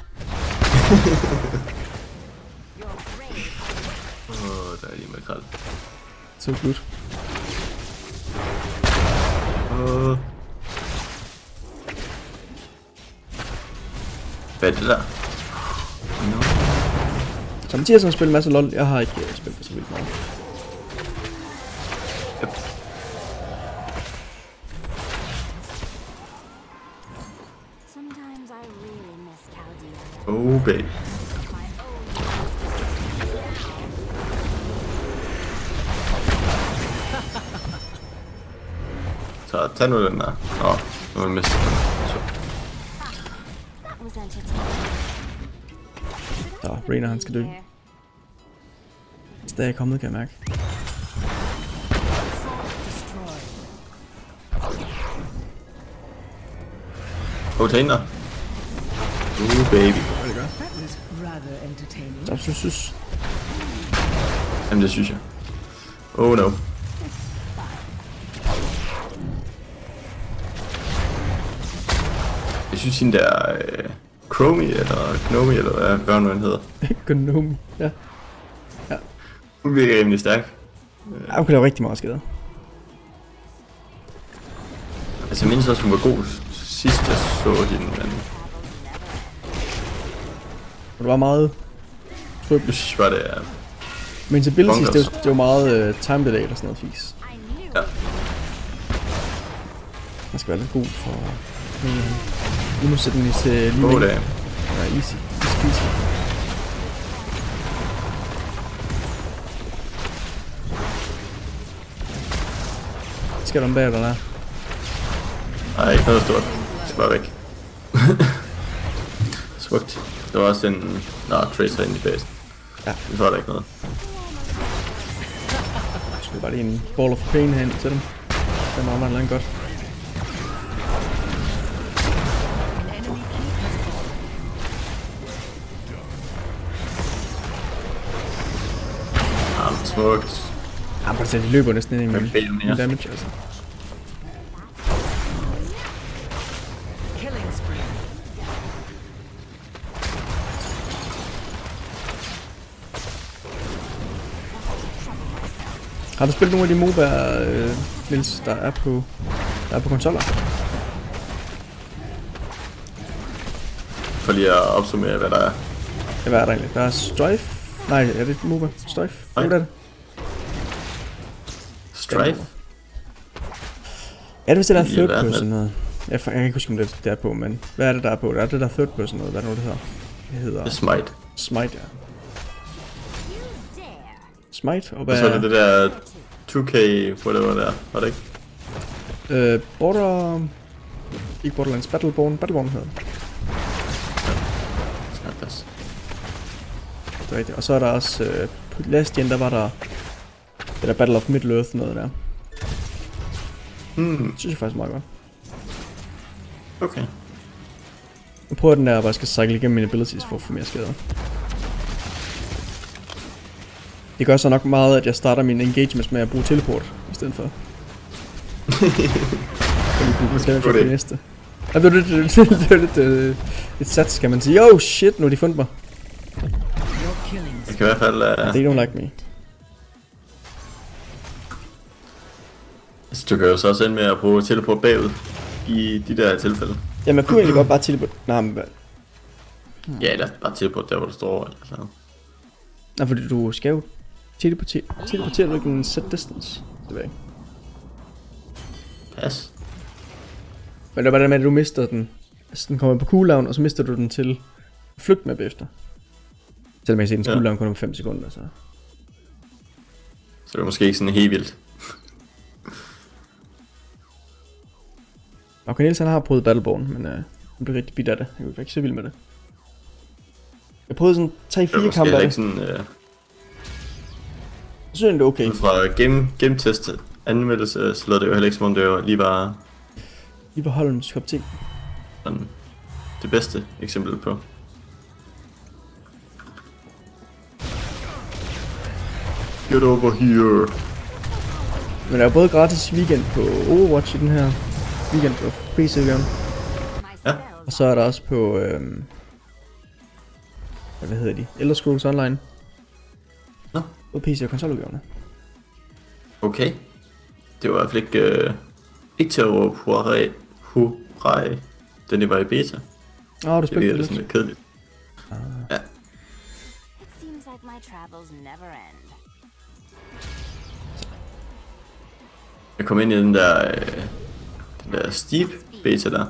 Åh, oh, der er lige med kral. Så slut. Åh. Hvad er det der? Så Mathias har spillet en masse LoL. Jeg har ikke uh, spillet så vildt meget. Yep. Sometimes I really miss Chaldea. Oh, baby. Så tag nu den der. Nå, nu har vi mistet den. Så. Så Rainer, han skal dø. Stadig er kommet, kan jeg mærke. Oh, der. Uh, baby. Så synes, synes. Jamen, det synes jeg. Oh, no. Jeg synes, hende der... Øh, Chromie, eller Gnomi, eller hvad, hvad nu hedder. Gnome. Ja. Hun virker rimelig stærk. Ja, hun kan lave rigtig meget skader. Altså, jeg mindes også, hun var god sidst, jeg så hende, men Og det var meget... jeg synes bare, det er... Men abilities, det, var, det var meget uh, time delay eller sådan noget fis. Ja. Man skal være lidt god for... Nu må sætte den i til lige Oh, damn. Ja, easy. Easy peasy. Skal du om bag eller der? Nej, ikke noget stort. Det skal bare væk. Smukt. Der var også en... Nå, Tracer inde i basen. Ja. Så var der ikke noget. Så skal bare lige en ball of pain hen til dem. Den rammer langt godt. Smukt. Ja, bare se, de løber næsten ind i min, min damage, altså. Killing spree. Har du spillet nogle af de MOBA'er, øh, Niels, der er på, der er på konsoller? For lige at opsummere, hvad der er. Ja, hvad er der egentlig? Der er Strife. Nej, er det et MOBA? Strife? Nej. Hvad er det? Strife? Ja, det er vist det der I third person noget. Jeg, jeg kan ikke huske, om det det er på, men hvad er det, der er på? Der er det der third person noget. Hvad er det nu, det hedder? Det hedder Det er Smite. Smite, ja. Smite, og Og hvad så er det er det der 2K, whatever der. Var det ikke? øh, Border... Ikke Borderlands, Battleborn. Battleborn hedder det. Passe. Det er rigtigt. Og så er der også... Øh, på Last Gen, der var der... Det der Battle of Middle-earth noget der. Hmm, Det synes jeg faktisk er meget godt. okay. Nu prøver jeg den der, hvor jeg skal cycle igennem mine abilities for at få mere skader. Det gør så nok meget, at jeg starter mine engagements med at bruge teleport i stedet for. Du det det? næste. Ja, det var lidt, det var lidt øh, et sats, kan man sige. Oh shit, nu har de fundet mig. Jeg kan i hvert fald... Uh, They don't like me. Altså, du kan jo så også ende med at bruge teleport bagud i de der tilfælde. Jamen, jeg kunne egentlig godt bare tilbud. Nej, men? Ja, eller bare teleport der, hvor du står. Eller sådan. Nej, fordi du skal jo teleportere, teleportere du ikke en set distance tilbage. Pas. Men det var det med, at du mister den. Altså, den kommer på cooldown, og så mister du den til flygt med efter. Selvom jeg kan se, at den Ja. cooldown kun er på 5 sekunder, så... Så det er måske ikke sådan helt vildt. Og Cornelius han har prøvet Battleborn, men øh, han blev rigtig bidt af det. Jeg var ikke så vild med det. Jeg prøvede sådan 3-4 Det er måske kampe af det. sådan... Øh, Jeg synes, det er okay. ud fra game, game test anmeldelse, så lød det jo heller ikke som om det var lige var Lige på Holms kop te. sådan, det bedste eksempel på. Get over here. Men der er både gratis weekend på Overwatch i den her weekend på PC-udgaven. My Ja. Og så er der også på, øhm, hvad hedder de? Elder Scrolls Online. Nå. På PC og konsoludgaverne. Okay. Det var i hvert fald ikke, øh, ikke til at råbe hurra, hurra, den det var i beta. Åh, oh, du Det spiller virker det sådan lidt. kedeligt. Ja, It seems like my travels never end. jeg kom ind i den der, øh, der steep beta der.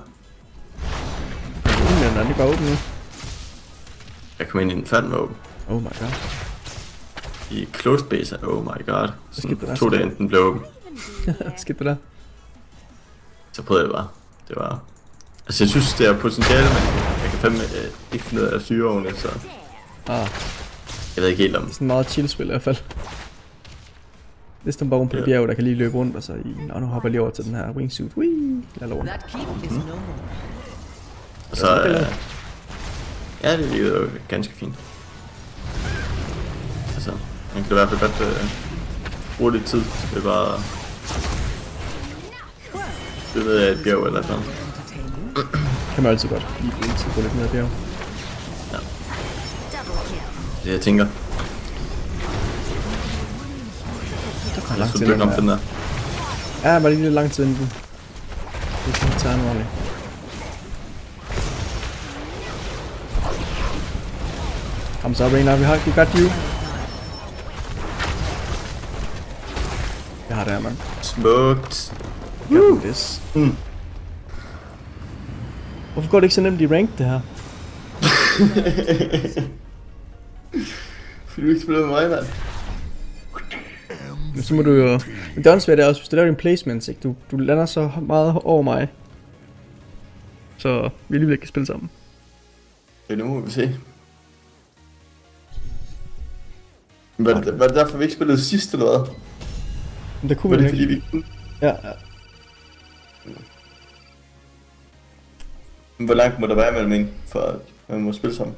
Mm, den er lige bare åben nu. Jeg kom ind i den fandme åben. Oh my god. I closed beta, oh my god. Sådan der? to dage inden den blev åben. Skidt det der. Så prøvede jeg det bare. Det var... Altså jeg synes, det er potentiale, men jeg kan fandme øh, ikke finde ud af at styre ordentligt, så Ah, jeg ved ikke helt om... sådan meget chill spil i hvert fald. Næsten bare rundt på Ja. ja. bjerg, der kan lige løbe rundt, og så i... Nå, nu hopper jeg lige over til den her wingsuit. Whee! Lad more. Og så... Øh, ja, det lyder jo ganske fint. Altså, man kan i hvert fald godt øh, bruge lidt tid. Det er bare... Det ved jeg, et bjerg eller sådan. Kan man altid godt lige bruge tid på lidt mere bjerg. Kill. Det jeg tænker. Der er lang Så tid op den der. Ja, var lige lidt lang tid inden den. Det er sådan time ordentligt. Kom så, Rainer, vi har we got you. Jeg har det her, mand. Smukt. Got this. Mm. Hvorfor går det ikke så nemt i rank, det her? Fordi du ikke spiller med mig, mand. Så må du jo... Men det er også, det er også, hvis du laver din placements, ikke? Du, du lander så meget over mig. Så vi alligevel kan spille sammen. Ja, nu må vi se. Var det, var det derfor, vi ikke spillede sidst, eller hvad? Men der kunne Var vi det ikke. fordi, vi kunne? Ja, ja. Hvor langt må der være mellem en, for at man må spille sammen?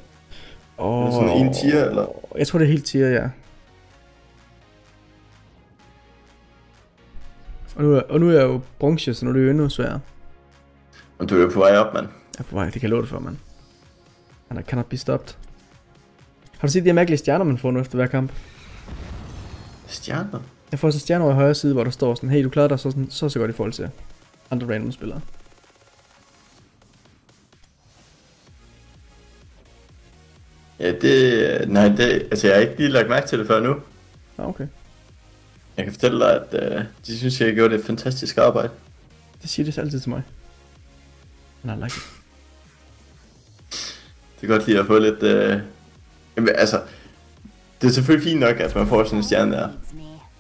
Er Oh, det sådan en tier, eller? Jeg tror, det er helt tier, ja. Og nu, er, og nu er jeg jo bronze, så nu er det jo endnu sværere. Men du er jo på vej op, mand. Jeg er på vej, det kan jeg love det for, mand. And I cannot be stopped. Har du set de her mærkelige stjerner, man får nu efter hver kamp? Stjerner? Jeg får så stjerner over i højre side, hvor der står sådan, hey, du klarede dig så, sådan, så, så godt i forhold til andre random spillere. Ja, det... Nej, det... Altså, jeg har ikke lige lagt mærke til det før nu. Ah, okay. Jeg kan fortælle dig, at uh, de synes, jeg gjorde det fantastisk arbejde. Det siger det altid til mig. And I like it. Det er godt lige at få lidt... Uh... Jamen, altså... Det er selvfølgelig fint nok, at man får sådan en stjerne der.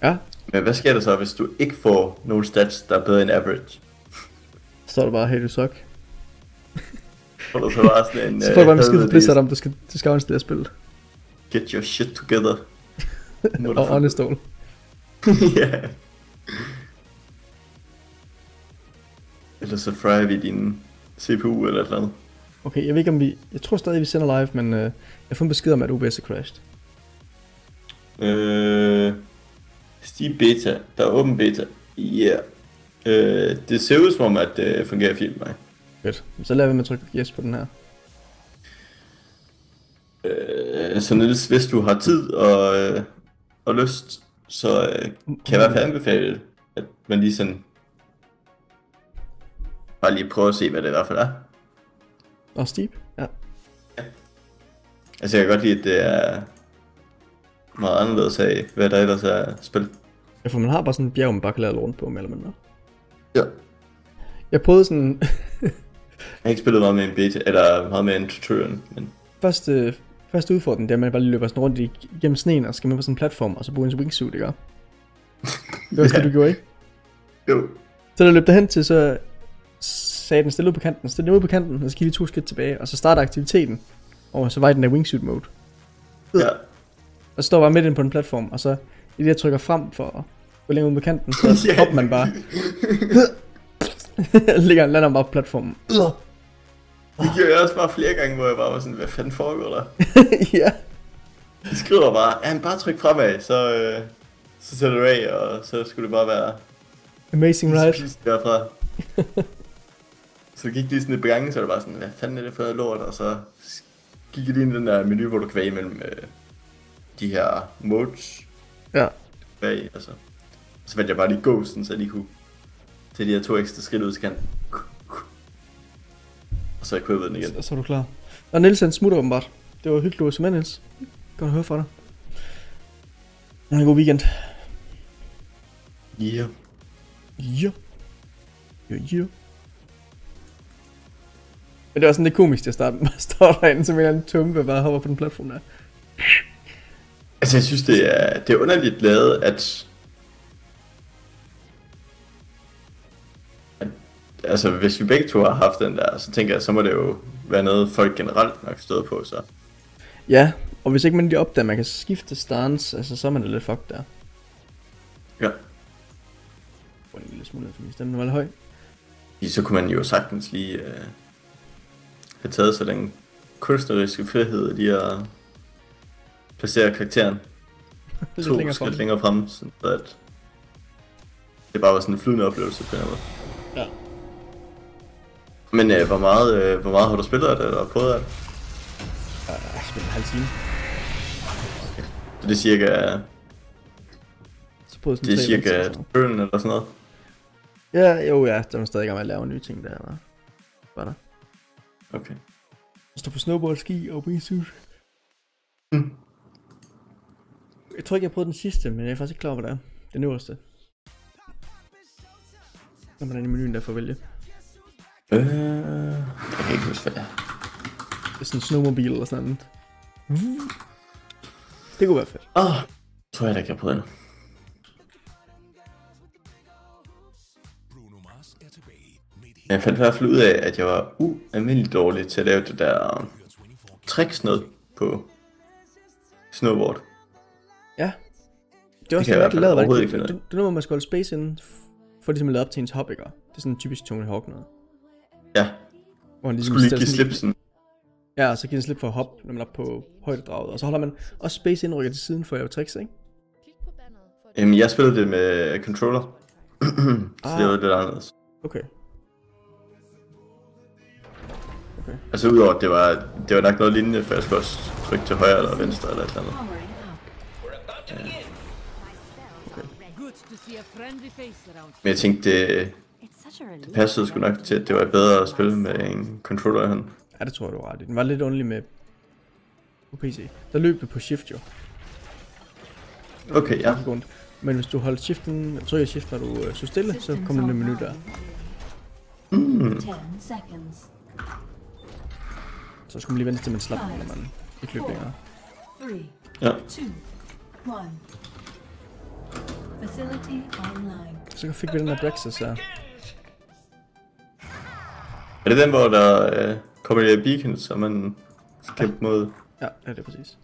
Ja, Men hvad sker der så, hvis du ikke får nogle stats, der er bedre end average? så står der bare, hey, du suck. Får du så bare sådan en... Så får du bare en besked helvede fra Blizzard om, du skal, du skal afsted spillet. Get your shit together. Og honestål. ja. Eller så fryer vi din CPU eller et eller andet. Okay, jeg ved ikke om vi... Jeg tror stadig, vi sender live, men øh, jeg fået en besked om, at OBS er crashed. Øh, Steam Beta. Der er åben beta. Ja. Yeah. Øh, det ser ud som om, at det fungerer fint mig. Fedt. Så lader vi med at trykke yes på den her. Øh, så Niels, hvis du har tid og, øh, og lyst, så øh, kan jeg i hvert fald anbefale, at man lige sådan Bare lige prøve at se, hvad det i hvert fald er. Og steep, ja. Altså jeg kan godt lide, at det er meget anderledes af, hvad der ellers er spil. Ja, for man har bare sådan en bjerg, man bare kan lade rundt på, mere eller mindre. Ja. Jeg prøvede sådan, Jeg har ikke spillet meget med en beta, eller meget med en tutorial, men første, første udfordring, det er, at man bare løber sådan rundt i, gennem sneen, og skal man på sådan en platform, og så bruge en wingsuit, ikke? Det var også Ja. det, du gjorde, ikke? jo. Så jeg løb derhen til, så sagde den stille ud på kanten, stille ud på kanten, og så gik lige to skridt tilbage, og så starter aktiviteten, og så var i den der wingsuit mode. Ja. Og så står bare midt inde på en platform, og så i det, jeg trykker frem for at gå længere ud på kanten, så hopper man bare. Ligger lander bare på platformen. Det gjorde jeg også bare flere gange, hvor jeg bare var sådan, hvad fanden foregår der? ja. De skriver bare, ja, bare tryk fremad, så, øh, så sætter du af, og så skulle det bare være Amazing ride. spist derfra. så det gik lige sådan et par gange, så var det bare sådan, hvad fanden er det for noget lort, og så gik jeg lige ind i den der menu, hvor du kan vælge mellem øh, de her modes Ja. bag, altså. Så valgte jeg bare lige ghosten, så jeg lige kunne tage de her to ekstra skridt ud til kanten. Og så equippede den igen. Så, så er du klar. Og Niels han smutter åbenbart. Det var hyggeligt, du var Niels. Godt at høre fra dig. Ha' en god weekend. Ja. Ja. Ja, ja. Men det var sådan lidt komisk til at starte med. at stå derinde som en eller anden tumpe, bare hopper på den platform der. Altså, jeg synes, det er, det er underligt lavet, at altså, hvis vi begge to har haft den der, så tænker jeg, så må det jo være noget, folk generelt nok stået på, så... Ja, og hvis ikke man lige opdager, at man kan skifte stance, altså så er man lidt fucked der. Ja. Få en lille smule for min stemme var lidt høj. Så kunne man jo sagtens lige øh, have taget sig den kunstneriske frihed lige at placere karakteren Lidt to længere skridt frem. længere frem, sådan at det bare var sådan en flydende oplevelse på en måde. Ja. Men øh, hvor, meget, øh, hvor meget har du spillet af det, eller prøvet af det? Jeg spiller en halv time. Så det er cirka, Så prøvede sådan det er cirka burn eller sådan noget. Ja, jo ja, der er stadig i gang med at lave nye ting der. Var, var der. Okay. Jeg står på snowboard, ski og wingsuit. Mm. Jeg tror ikke, jeg har prøvet den sidste, men jeg er faktisk ikke klar over, hvad det er. Den øverste. Når man er i menuen der for at vælge. Øh, jeg kan ikke huske, hvad det er. Det er sådan en snowmobil eller sådan noget. Det kunne være fedt. Åh, oh, tror jeg da ikke, jeg endnu. Jeg fandt i hvert fald ud af, at jeg var ualmindelig dårlig til at lave det der tricks noget på snowboard. Ja. Det er også kan jeg i hvert det, fald lavet, var det, overhovedet ikke? ikke det, finde det, det, er noget, hvor man skal holde space inden, for ligesom at lade op til ens hop, ikke? Det er sådan typisk Tony Hawk noget. Ja, Hvor han ligesom skulle lige give slip sådan. Ja, og så giver den slip for at hoppe, når man er på højdedraget. Og så holder man også space indrykket til siden for at lave tricks, ikke? Jamen, jeg spillede det med controller. så Ah. det var lidt anderledes. Okay. Altså udover, det var, det var nok noget lignende, for jeg skulle også trykke til højre eller venstre eller et eller andet. Good to see a friendly face around. Men jeg tænkte, det, Relief. passede sgu nok til, at det var bedre at spille med en controller i hånden. Ja, det tror jeg, du ret. Den var lidt underlig med på PC. Der løb det på shift jo. Okay, ja. Men hvis du holdt shiften, trykker shift, når du øh, stod stille, så kom den menu der. 10 seconds. Så skulle man lige vente til man slap, når man ikke løb længere. 3, Ja. 2, 1. Facility online. Så fik vi den der Brexit her. Er det den, hvor der øh, kommer de her beacons, som man skal kæmpe mod? Ja, ja, det er præcis.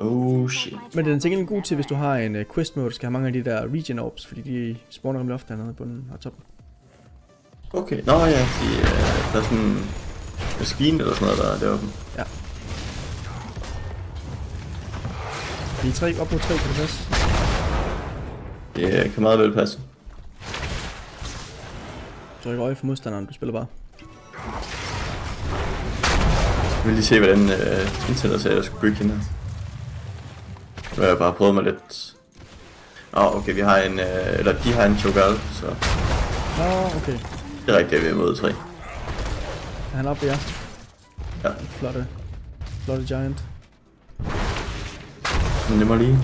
Oh shit. Men den er til god til, hvis du har en uh, quest mode, skal have mange af de der regen orbs, fordi de spawner rimelig ofte hernede i bunden og toppen. Okay, nå ja, de, øh, der er sådan en maskine eller sådan noget, der er deroppe. Ja. Vi er tre, op mod tre på det plads. Det øh, kan meget vel passe. Du ikke øje for modstanderen, du spiller bare. Jeg vil lige se, hvordan øh, internet sagde, at jeg skulle bygge hende her. Nu har jeg bare prøvet mig lidt... Åh, oh, okay, vi har en... Øh, eller de har en chogal, så Nå, okay. det er rigtigt, at vi er mod tre. Er han oppe ved jer? Ja. Flotte. Flotte giant. Nemmer lige.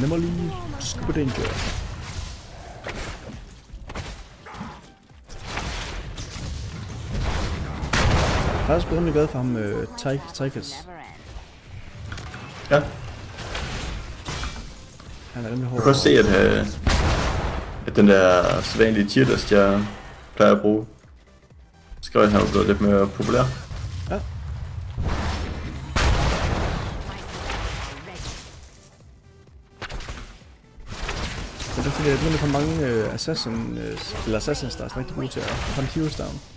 Nemmer lige. Scuba danger. Er faktisk blevet glad for ham, øh, end. Ja. Han er rimelig hård. Jeg kan også se, at, øh, at den der sædvanlige tier list, jeg plejer at bruge, skal jeg have blevet lidt mere populær. Ja. Men det er fordi, at der er mange øh, assassin, øh, eller assassins, der er rigtig gode til at hunt heroes down.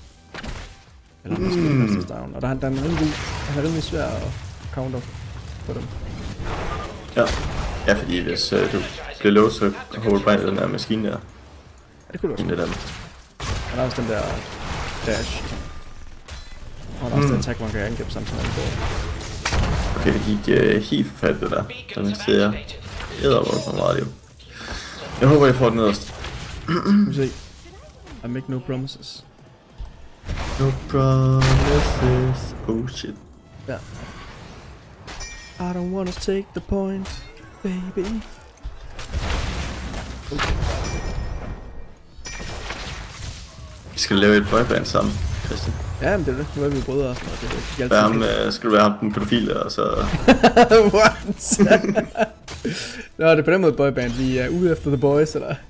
Eller måske mm. masters down. Og der, er- der er en rimelig han er rimelig svær at counter på dem. Ja. Ja, fordi hvis øh, du bliver låst, så holder bare den der maskine der. Det kunne du også. En af dem. Han har også den der dash. Og han har også Mm. den attack, hvor man kan angribe samtidig. med. Okay, det gik øh, helt forfærdeligt det der. Der mistede jeg ædervold for meget liv. Jeg håber, jeg får den nederst. Vi se. I make no promises. No promises. Oh shit. Ja. I don't wanna take the point, baby. Vi skal lave et boyband sammen, Christian. Ja, men det er det. Nu er vi brødre og sådan noget. Det er ikke Hvad altid ham, øh, skal du være ham den pædofile, og så... What? Nå, det er på den måde boyband. Vi er ude efter the boys, eller?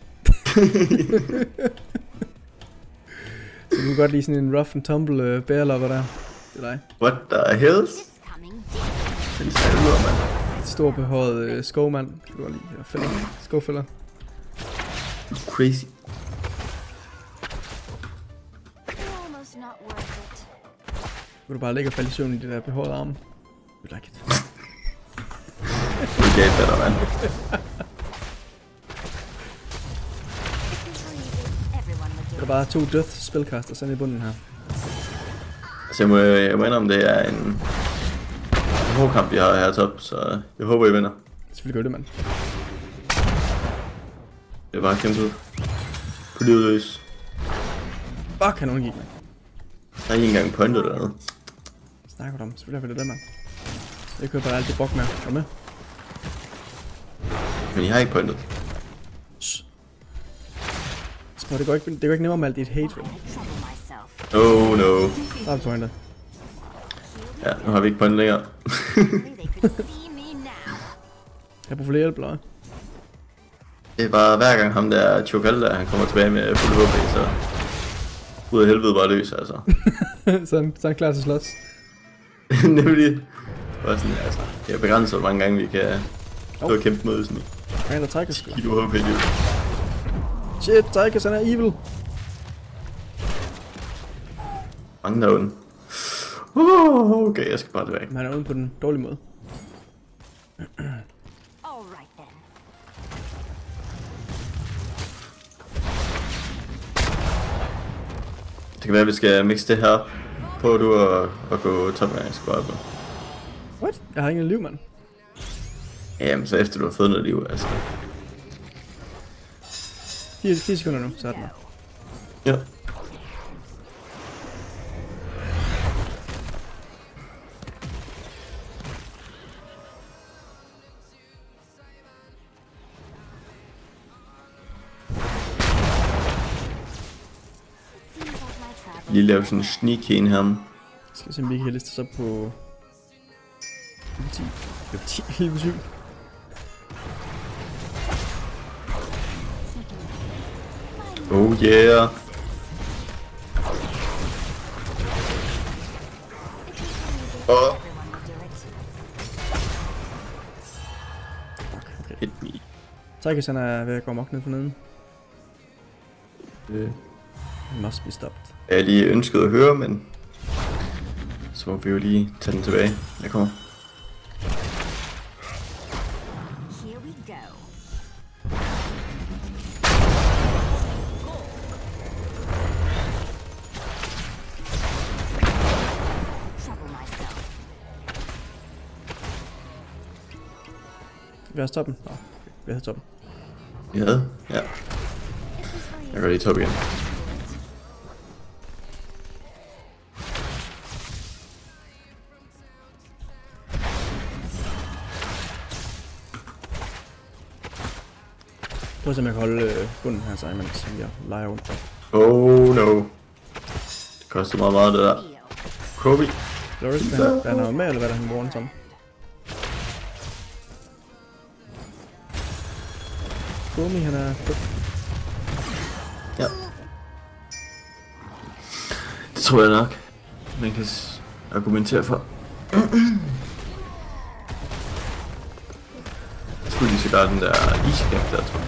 Du kan godt lide sådan en rough and tumble uh, bear lover der. Det er dig. What the hell? Den ud, mand. Stor behåret uh, skovmand. Kan du godt lide. Ja, fælder. Skovfælder. Crazy. Vil du bare ligge og falde i søvn i det der behårede arme? You like it. Det er galt, der, mand. Der er it. bare to death spellcasters inde i bunden her. Altså, jeg må, jeg må indrømme, det er en hård kamp, vi har her top, så jeg håber, I vinder. Selvfølgelig gør det, mand. Det er bare kæmpe ud. På livet løs. Fuck, han undgik mig. Der er ikke engang pointet dernede. Snakker du om? Selvfølgelig er det det, mand. Jeg kører bare alt det brok med. Du med? Men I har ikke pointet. Små, det går ikke, det går ikke nemmere med alt dit hate, vel? Oh no. Der er vi pointet. Ja, nu har vi ikke pointet længere. Jeg har brug for lidt hjælp, eller det er bare hver gang ham der Chokal der, han kommer tilbage med fuld HP, så ud af helvede bare løs, altså. så, han, så han klar til slås. Nemlig. Bare sådan, altså, det er begrænset, hvor mange gange vi kan og kæmpe mod sådan Han er Tychus, sgu kilo HP liv. Shit, Tychus, han er evil. Mange er onde. Oh, okay, jeg skal bare tilbage. Men han er ude på den dårlige måde. All right then. Det kan være, at vi skal mixe det her på du og, og gå top gang squad. What? Jeg har ingen liv, mand. Jamen, så efter du har fået noget liv, altså. 4, 4 sekunder nu, så er den her. Ja. Lige lave sådan en sneak en her. Skal se, om vi kan liste os op på... Level 10. Level 10, Oh yeah. It. hit me. Tychus, han er ved at gå amok ned for neden. Det must be stopped. jeg lige ønsket at høre, men så må vi jo lige tage den tilbage. Jeg kommer. jeg stoppe den? Nå, jeg havde toppen. Jeg havde? Ja. Jeg går lige top igen. Prøv at se, om jeg kan holde øh, bunden her, så imens jeg leger rundt. Oh no. Det koster meget meget, det der. Kobe. Loris, hvad han, hvad han er med, eller hvad er han morgen sammen? Bumi, han er Ja. Det tror jeg nok. Man kan argumentere for. Jeg skulle lige så gøre den der iskab der, tror jeg.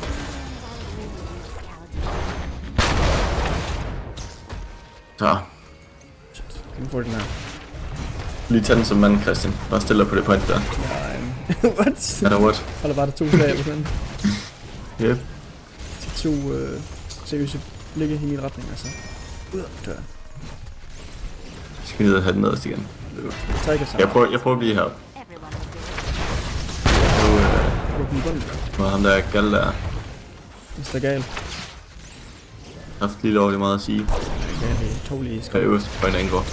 Så, Kan du få den her? lige tage den som mand, Christian. Bare stille på det point der. Nej. What? Er der what? Holder bare der to slag på sådan. Yep. De to øh, seriøse blikke i min retning, altså. Ud af døren. Jeg skal ned og have den nederst igen. Sammen. Jeg prøver, jeg prøver at blive it. Nu, øh, Har du den bunden? er ham der gal der Hvis det er galt. haft lige lovligt meget at sige. Galt i tålige Her skab. øverst på en angår.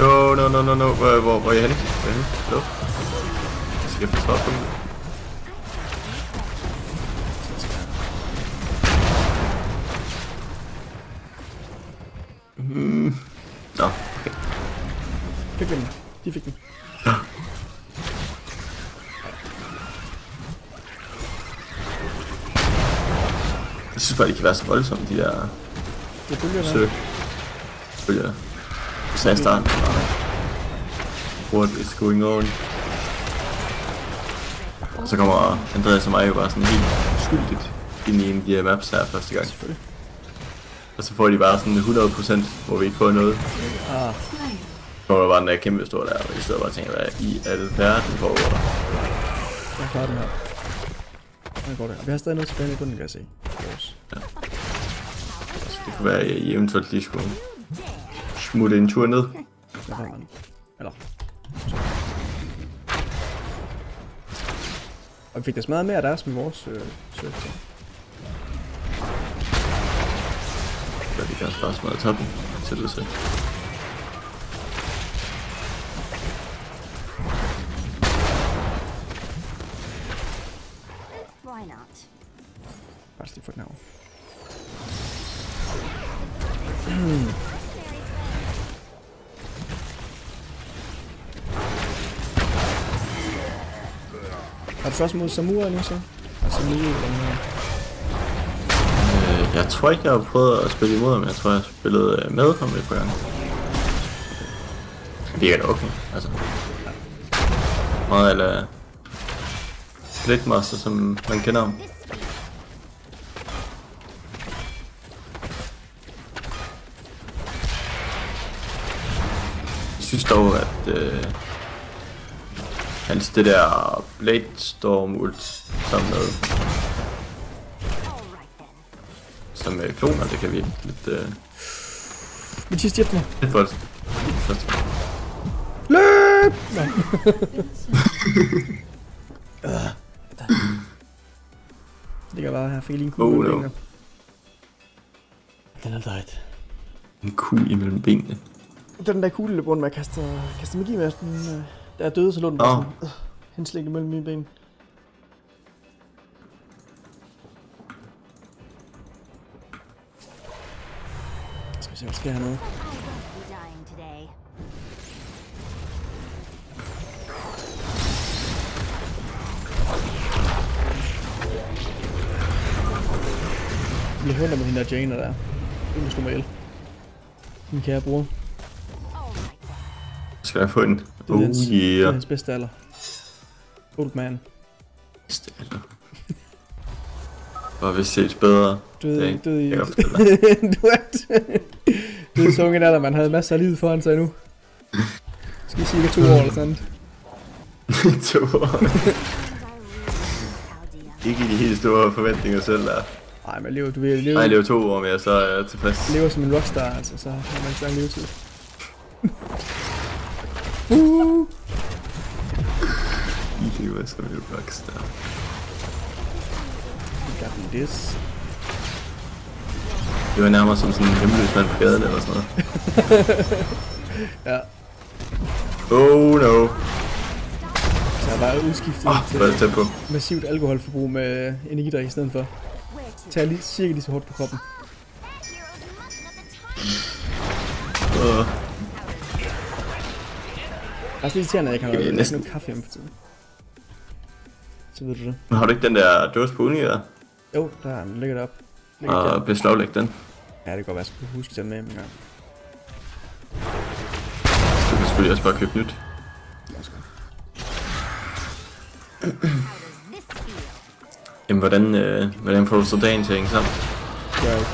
No, no, no, no, no. Hvor, hvor, hvor er jeg henne? Hvor er jeg henne? Hallo? Jeg skal forsvare på mig. Synes bare, de kan være så voldsomme, de der Det bølger der. søg. Bølger. Så sagde jeg starten. What is going on? Og så kommer Andreas og mig jo bare sådan helt skyldigt ind i en af de her maps her første gang. Og så får de bare sådan 100%, hvor vi ikke får noget. Ah, Så kommer der bare den der kæmpe store der, og i stedet bare tænker, hvad i alverden foregår der? jeg klarer den her. Hvordan går det? Vi har stadig noget tilbage i bunden, kan jeg se. Kunne være, at I eventuelt lige skulle smutte en tur ned. Hvad har man? Eller... Og vi fik da smadret mere af deres med vores øh, søg. så. Vi kan også bare smadre toppen, til det så. Why not? Bare lige få den herovre. Har slås mod Samura nu så? Altså lige den noget? Øh, jeg tror ikke, jeg har prøvet at spille imod ham. Jeg tror, jeg har spillet øh, med ham et par gange. Det virker da okay, altså. Meget eller Glitmaster, som man kender ham. Jeg synes dog, at øh, hans det der Blade Storm ult sammen med som øh, kloner, det kan vi lidt, øh, sidste hjælp mig. lidt voldsomt. Først. Løb! Nej. Det ligger bare her, fik lige en kugle Oh, no. Den er dejt. En ku imellem benene. Den der kugle løb rundt med at kaste, kaste magi med, den, øh, der er døde, så lå den bare Nå. sådan, øh, mellem mine ben. Skal vi se, hvad sker her nu? I won't be dying today. Jeg bliver hørt med hende der Jane der. Hun slå mig ihjel. Min kære bror. Skal jeg få en? Det er, Oh hans, det er yeah. hans bedste alder. Old man. Var vist set bedre. Død, Okay, død i... jeg du er... død i så ung en alder, man havde masser af livet foran sig nu. Skal vi er to år eller sådan. to år. Ikke de helt store forventninger selv der. Nej, men lever, du vil leve, Nej, jeg lever to år mere, så er jeg tilfreds. lever som en rockstar, altså, så har man ikke lang levetid. Uh, I lever som en rockstar. you got me this. Det var nærmere som sådan en hjemløs mand på gaden eller sådan noget. Ja, Oh no. Så jeg bare udskiftet Åh, til tæt på? massivt alkoholforbrug med energidrik i stedet for. Tager lige cirka lige så hårdt på kroppen. Øh, Det er også lidt irriterende, at jeg kan er holde næsten næsten- noget kaffe hjemme for tiden. Så ved du det. men har du ikke den der dåse på uni der? Jo, der er den. Ligger det op. Ligger Og der. beslaglægge den. Ja, det kan godt være, at jeg skulle huske den med en gang. Du kan selvfølgelig også bare købe nyt. Jamen, hvordan, øh, hvordan får du så dagen til at hænge sammen? Det jeg ikke.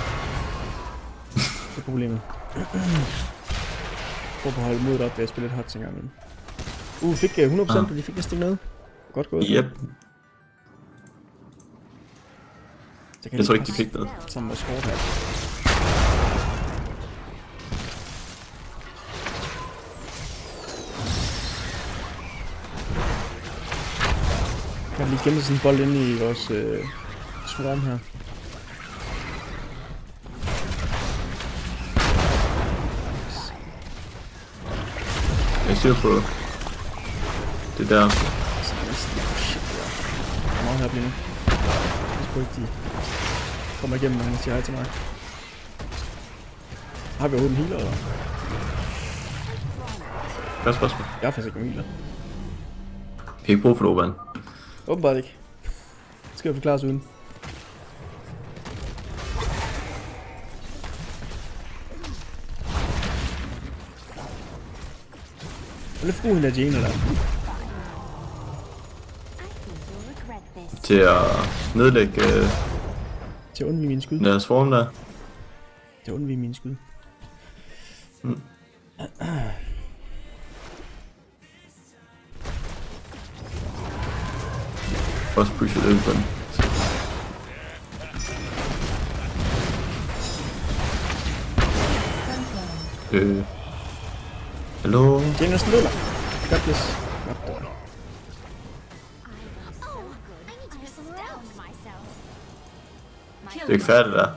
Det er problemet. Prøv at holde modet op ved at spille lidt hot en gang imellem. Uh, fik øh, 100%, Ah. og de fik næsten ikke noget. Godt gået. Yep, Så kan jeg tror ikke, de fik noget. Sammen med skort her. Jeg har lige gemt sådan en bold inde i vores øh, swarm her. Jeg styr på det der. Så næsten shit, det der. Der er meget her lige nu. Jeg tror ikke, de kommer igennem, når han siger hej til mig. Har vi overhovedet en healer, eller? Godt spørgsmål. Jeg har faktisk ikke nogen healer. Vi har ikke brug for Loban. Åbenbart ikke. Det skal jeg forklare os uden. Jeg vil bruge hende af Jane, eller? Til at nedlægge øh, Til at undvige mine skud. den der swarm der. Til at undvige mine skud. Også pushe det på den. Øh. Hallo? Jane er sådan lidt. God bless. Er ikke færdigt der.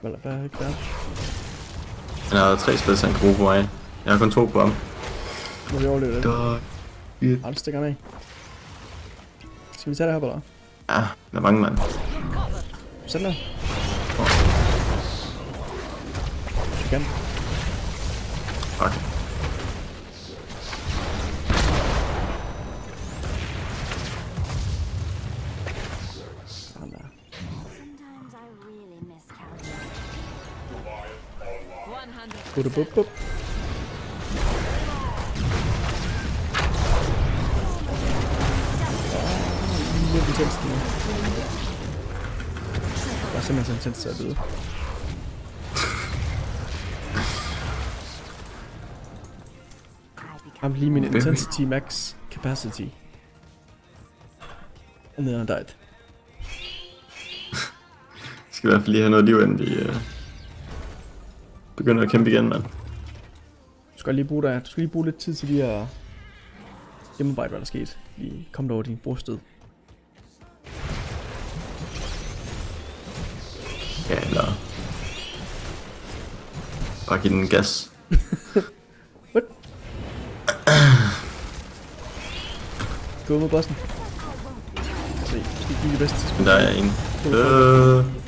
Hvad, er ikke der? Han har tre spids, han kan bruge på mig. Jeg har kun to på ham. Må vi overleve det? Der... Ej, det stikker han af. Skal vi tage det her, eller? Ja, der er mange mand. Sæt. Hvis vi kan. Fuck. Sådan Bup, bup, bup. Lidt intens nu. Det er simpelthen så intens til at become I'm lige min intensity max capacity. And then I died. Vi skal i hvert fald lige have noget liv, inden vi øh, begynder at kæmpe igen, mand. Du skal lige bruge, dig, du skal lige bruge lidt tid til lige at gennemarbejde, hvad der skete. Lige kom dig over din brostød. Ja, eller... Bare give den gas. Gå ud mod bossen. Se, det bedste. Men der er en. Øh,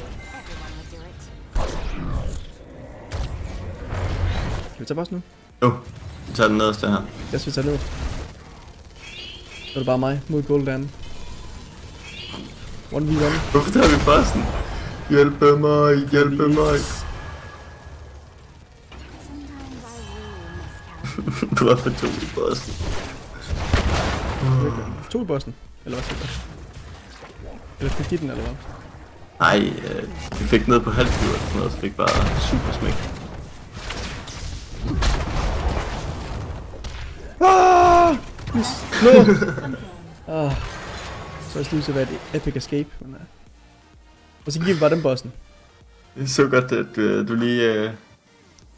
Kan vi tage bossen nu? jo, vi tager den nederste her. Jeg skal tage ned. Så er det bare mig mod Goldan. 1v1. Hvorfor tager vi bossen? Hjælpe mig, hjælpe mig. I miss counting. Hvorfor tog vi bossen? Tog vi bossen? Eller hvad siger du? Eller fik de den, eller hvad? Ej, øh, vi fik ned på halvtid eller sådan noget, så fik bare super smæk. Yes. No! ah. Så er det lige til at være et epic escape. Men, uh. Og så giver vi bare den bossen. Det er så godt, at øh, du lige øh,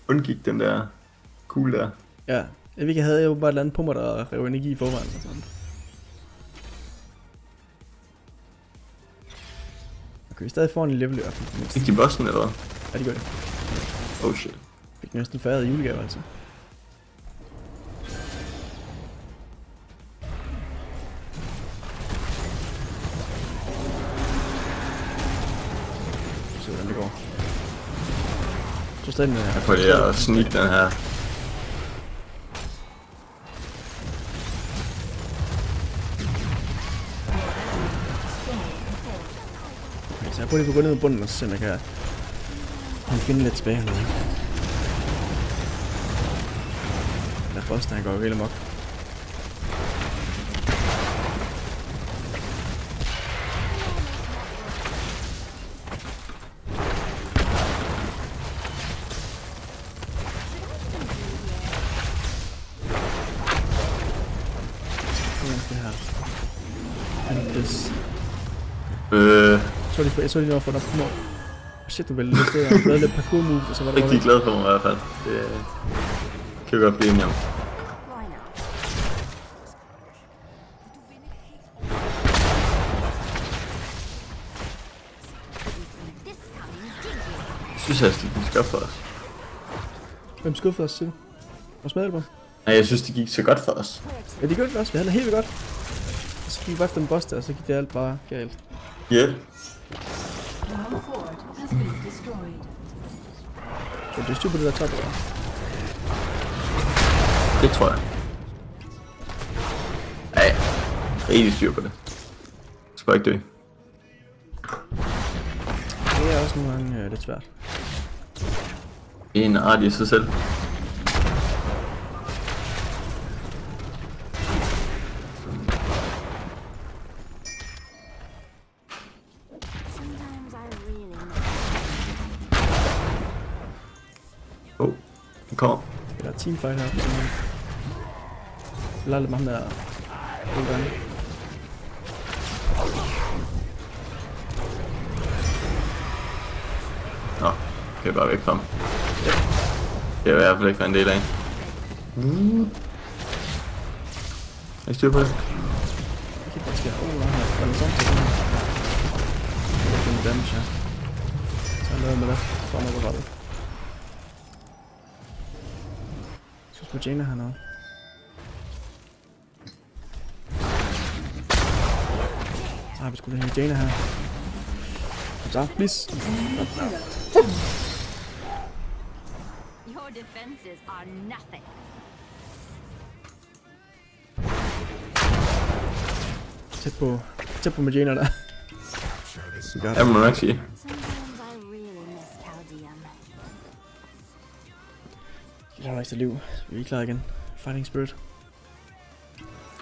undgik den der kugle der. Ja. Jeg ved ikke, jeg havde jo bare et eller andet på mig, der rev energi i forvejen. Og sådan. Okay, vi er stadig foran i level i hvert fald. Fik de bossen eller hvad? Ja, det gør det. Oh shit. Fik næsten færdig julegave, altså. Med... Jeg prøver lige at sneak den her. Okay, så jeg prøver lige at gå ned i bunden og se om jeg kan... Han finde lidt tilbage hernede. Der er Foster, han går jo helt amok. Lige, jeg tror lige, når får dig på mål. Shit, du lidt steder. Jeg lavede lidt parkour move, og så var det rigtig glad for mig i hvert fald. Det øh, kan vi godt blive enige om. Jeg synes det gik godt for os. Hvem skuffede os til? Vores medhjælper? Nej, jeg synes, det gik så godt for os. Ja, de gjorde det også. Vi havde det helt vildt godt. Og så gik vi bare efter den boss der, og så gik det alt bare galt. Ja. Yeah. Så det er styr på det der top, der. Det tror jeg. Ja, rigtig styr på det. Jeg skal bare ikke dø. Det er også nogle gange øh, lidt svært. Det er en art i sig selv. Teamfight her. Jeg lader lidt med ham der. Nogle gange. Nå, det er bare væk fra ham. Det er i hvert fald ikke være en del af. Mm. Er I styr på det? Jeg kan ikke, hvad der. Åh, oh, han er faldet sådan til sådan. Det er en damage her. Så han lavet med det. Så Jaina hernede. Har vi sgu det her Jaina her. Kom så, please. Your defenses are nothing. Tæt på, tæt på med Jaina der. Jeg må nok sige. 16 liv, så vi er klar igen. Fighting Spirit.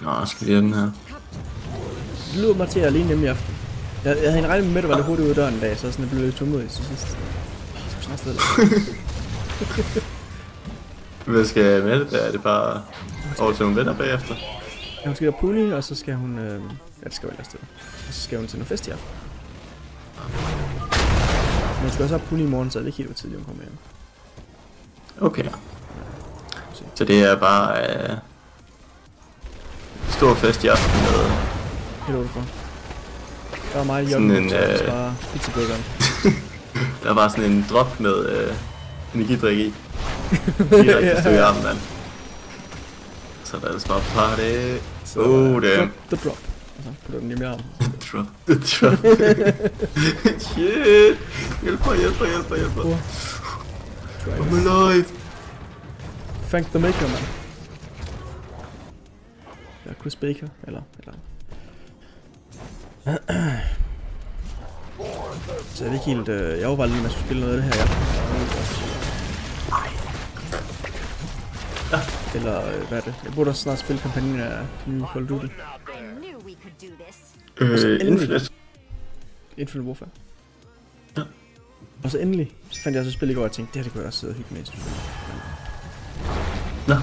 Nå, skal vi have den her. Det lyder mig til at alene hjemme i aften. Jeg, jeg havde en regnet med, at det var lidt hurtigt ud af døren en dag, så sådan, jeg blev lidt tungmodig til sidst. Jeg skal. Hvad skal jeg med det der? Er det bare over til nogle venner bagefter? Ja, hun skal der pooling, og så skal hun... Øh... Ja, det skal jo ellers. Og så skal hun til noget fest i aften. Men hun skal også have pooling i morgen, så det er ikke helt for tidligt, hun kommer hjem. Okay. Så det er bare øh, stor fest i aften med Helt for. Der er meget Sådan jogging, en, øh, bare. Der var sådan en drop med øh, energidrik i. Direkte Ja. stykke armen, mand. Så der er det bare party. Så, Oh, damn. The drop. Så putter den lige i armen. Drop. The drop. Shit. Hjælp mig, hjælp mig, hjælp mig, hjælp mig. Oh. I'm alive. Thank the maker, man. Ja, Chris Baker, eller... eller. Så jeg ved ikke helt... Øh, jeg overvejede lige, om jeg skulle spille noget af det her. Ja. Eller øh, hvad er det? Jeg burde også snart spille kampagnen af den Call of Duty. Øh, endelig. Infinite. Infinite Warfare. Ja. Og så endelig, så fandt jeg så et spil i går, og tænkte, det her det kunne jeg også sidde og hygge med. Nå.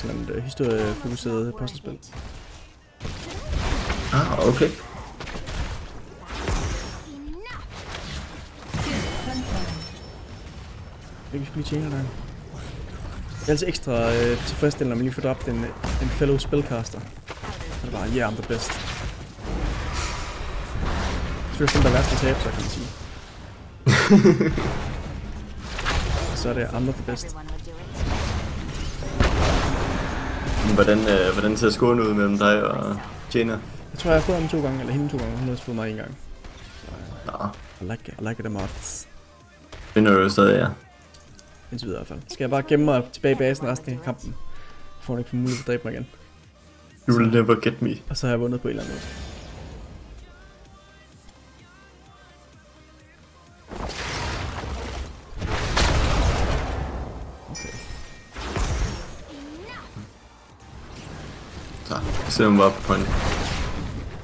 Sådan et øh, historiefokuseret puzzlespil. Ah, okay. Det kan lige tjene der. Det er altid ekstra øh, tilfredsstillende, når man lige får dræbt en, en fellow spellcaster. Så er det bare, yeah, I'm the best. Det er sådan, der er værst at tabe, så kan man sige. så er det, do it. Men Hvordan, øh, hvordan ser skåren ud mellem dig og Jaina? Jeg tror, jeg har fået ham to gange, eller hende to gange, hun har også fået mig en gang. Nå, I like it. I like it a mods. Det er jo stadig, ja. Indtil videre i hvert fald. Skal jeg bare gemme mig tilbage i basen resten af kampen? Får hun ikke mulighed for at dræbe mig igen. You will never get me. Og så har jeg vundet på en eller anden måde. Ser mig bare på point.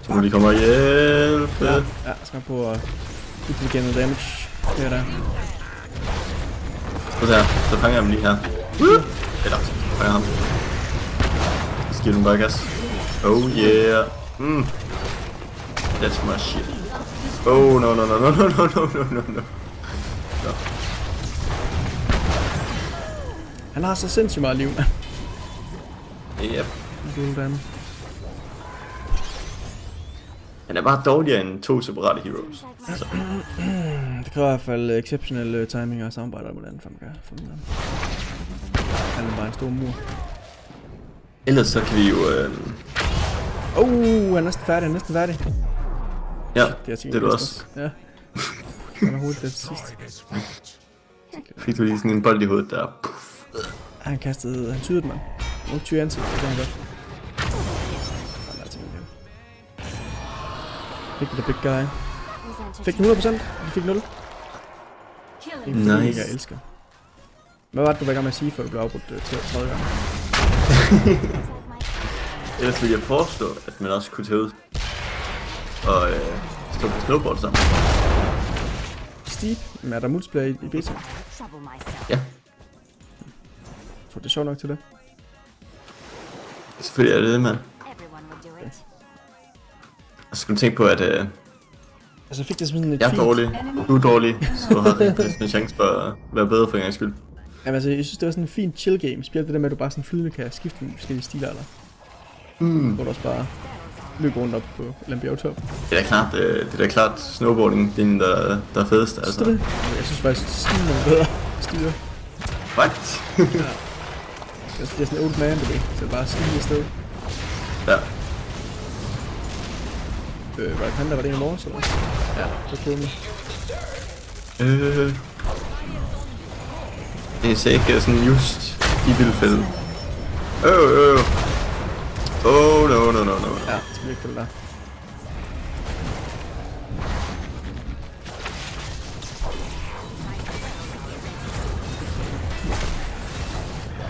Så må de komme og hjælpe. Ja, ja skal på at intelligent damage. Det er der. Prøv se her, så fanger jeg dem lige her. Woo! Eller, så fanger jeg ham. Så giver du bare gas. Oh yeah. Mm. That's my shit. Oh no no no no no no no no no no. Han har så sindssygt meget liv. Yep. Guldan. Han er bare dårligere end to separate heroes. My Det kræver i hvert fald exceptionel øh, timing og samarbejde med den, den der. Han er bare en stor mur. Ellers så kan vi jo... Øh... Oh, han er næsten færdig, han er næsten færdig. Ja, Det er, det er du også. Ja. Han er hurtigt det sidst. Fik du lige sådan en bold i hovedet der. Puff. Han kastede, han tydede mig. Nu tyr ansigt, det kan han godt. Fik the big guy. Fik den 100%? Vi fik 0. Det er Nice. nice. jeg elsker. Hvad var det, du var i gang med at sige, før du blev afbrudt øh, til 30 gange? Ellers vil jeg foreslå, at man også kunne tage ud og øh, stå på snowboard sammen. Steep, men er der multiplayer i, i beta? Ja, Jeg tror, det er sjovt nok til det. selvfølgelig er det det, mand. Så skal du tænke på, at øh, Altså, fik det sådan et jeg er fint... dårlig, du er dårlig, så har jeg faktisk en chance for at være bedre for en gang skyld. Jamen, altså, jeg synes, det var sådan en fin chill game. Spil det der med, at du bare sådan flydende kan skifte nogle forskellige stilarter. Mm. Hvor du også bare løber rundt op på eller anden bjergtop. Det er da klart, øh, det er da klart snowboarding, det er den, der, der er fedest, Altså. Det er det. Jeg synes faktisk, stilen er bedre styre. What? Altså, det er sådan en old man, det Så det er bare stige afsted. ja, Øh, var det han, der var det en i morges, eller? Ja, det er cool. øh, det er sikkert sådan just i vildfælden. Øh, øh. Oh, no, no, no, no. Ja, det skal vi ikke følge der.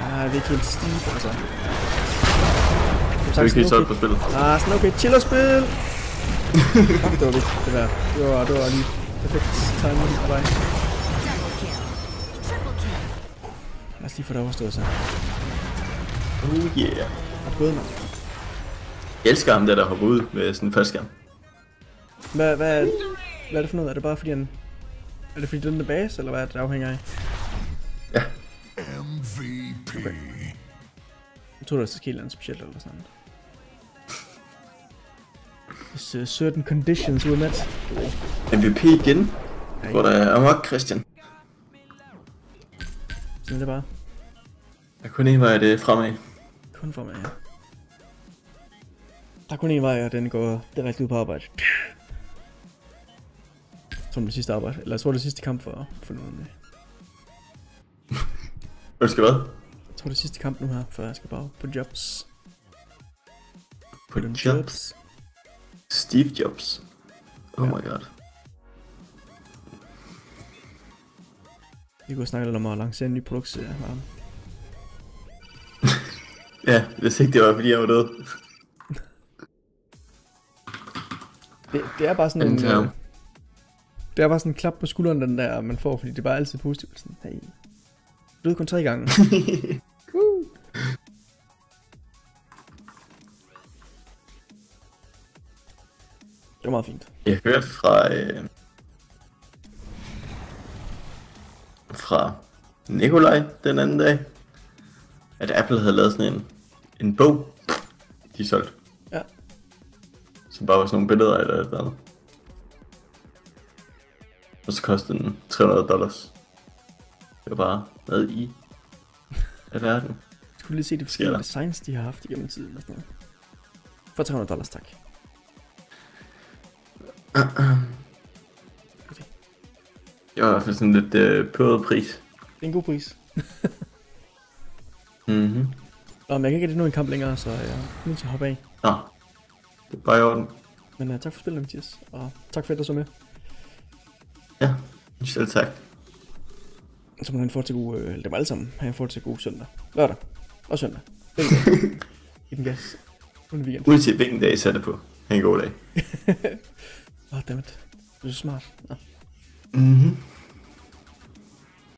Ah, det er ikke helt stiv, altså. Så vi kan ikke solgt på spillet. Ah, sådan okay, chill og spil! Det var vigtigt, det der. Det var, det var lige perfekt timing på vej. Lad os lige få det overstået så. Oh yeah. Har du gået, mand? Jeg elsker ham der, der hopper ud med sådan en faldskærm. Hvad, hvad, hvad er det for noget? Er det bare fordi han... Er det fordi er den der base, eller hvad er det, det afhænger af? Ja. MVP. Jeg tror, der ske noget specielt eller sådan noget. Uh, certain conditions were met. MVP igen. Hvor der er amok, Christian. Sådan er det bare. Jeg kunne ikke være det fremad. Kun for mig, ja. Der er kun en vej, og den går direkte ud på arbejde. Som det sidste arbejde. Eller jeg tror, det er sidste kamp for, for nu. Jeg Ønsker hvad? tror, det er sidste kamp nu her, før jeg skal bare på jobs. På dem jobs. Steve Jobs. Oh my god. Vi kunne snakke lidt om at lancere en ny produktserie. Ja. Ja, hvis ikke det var fordi jeg var død. Det, det er bare sådan en... Øh, det er bare sådan en klap på skulderen, den der, man får, fordi det er bare altid positivt. Sådan, hey, du døde kun tre gange. det var meget fint. Jeg hørte fra... Øh, fra Nikolaj den anden dag, at Apple havde lavet sådan en, en bog, de solgte. Ja. Som bare var sådan nogle billeder eller et eller andet. Og så kostede den 300 dollars. Det var bare noget i af verden. Jeg skulle lige se de forskellige designs, de har haft igennem tiden og sådan noget. For 300 dollars, tak. Okay. Det var i hvert fald sådan lidt øh, pøret pris. Det er en god pris. Mhm. Nå, men jeg kan ikke rigtig nå en kamp længere, så jeg er nødt til at hoppe af. Nå, det er bare i orden. Men uh, tak for spillet, Mathias. Og tak for at du så med. Ja, selv tak. Så må have en fortsat god, øh, dem alle sammen have en fortsat god søndag. Lørdag. Og søndag. I den gas. Det weekend. Uanset hvilken dag I sætter på. Ha' en god dag. Åh, oh, dammit. Du er så smart. Nå. Mhm.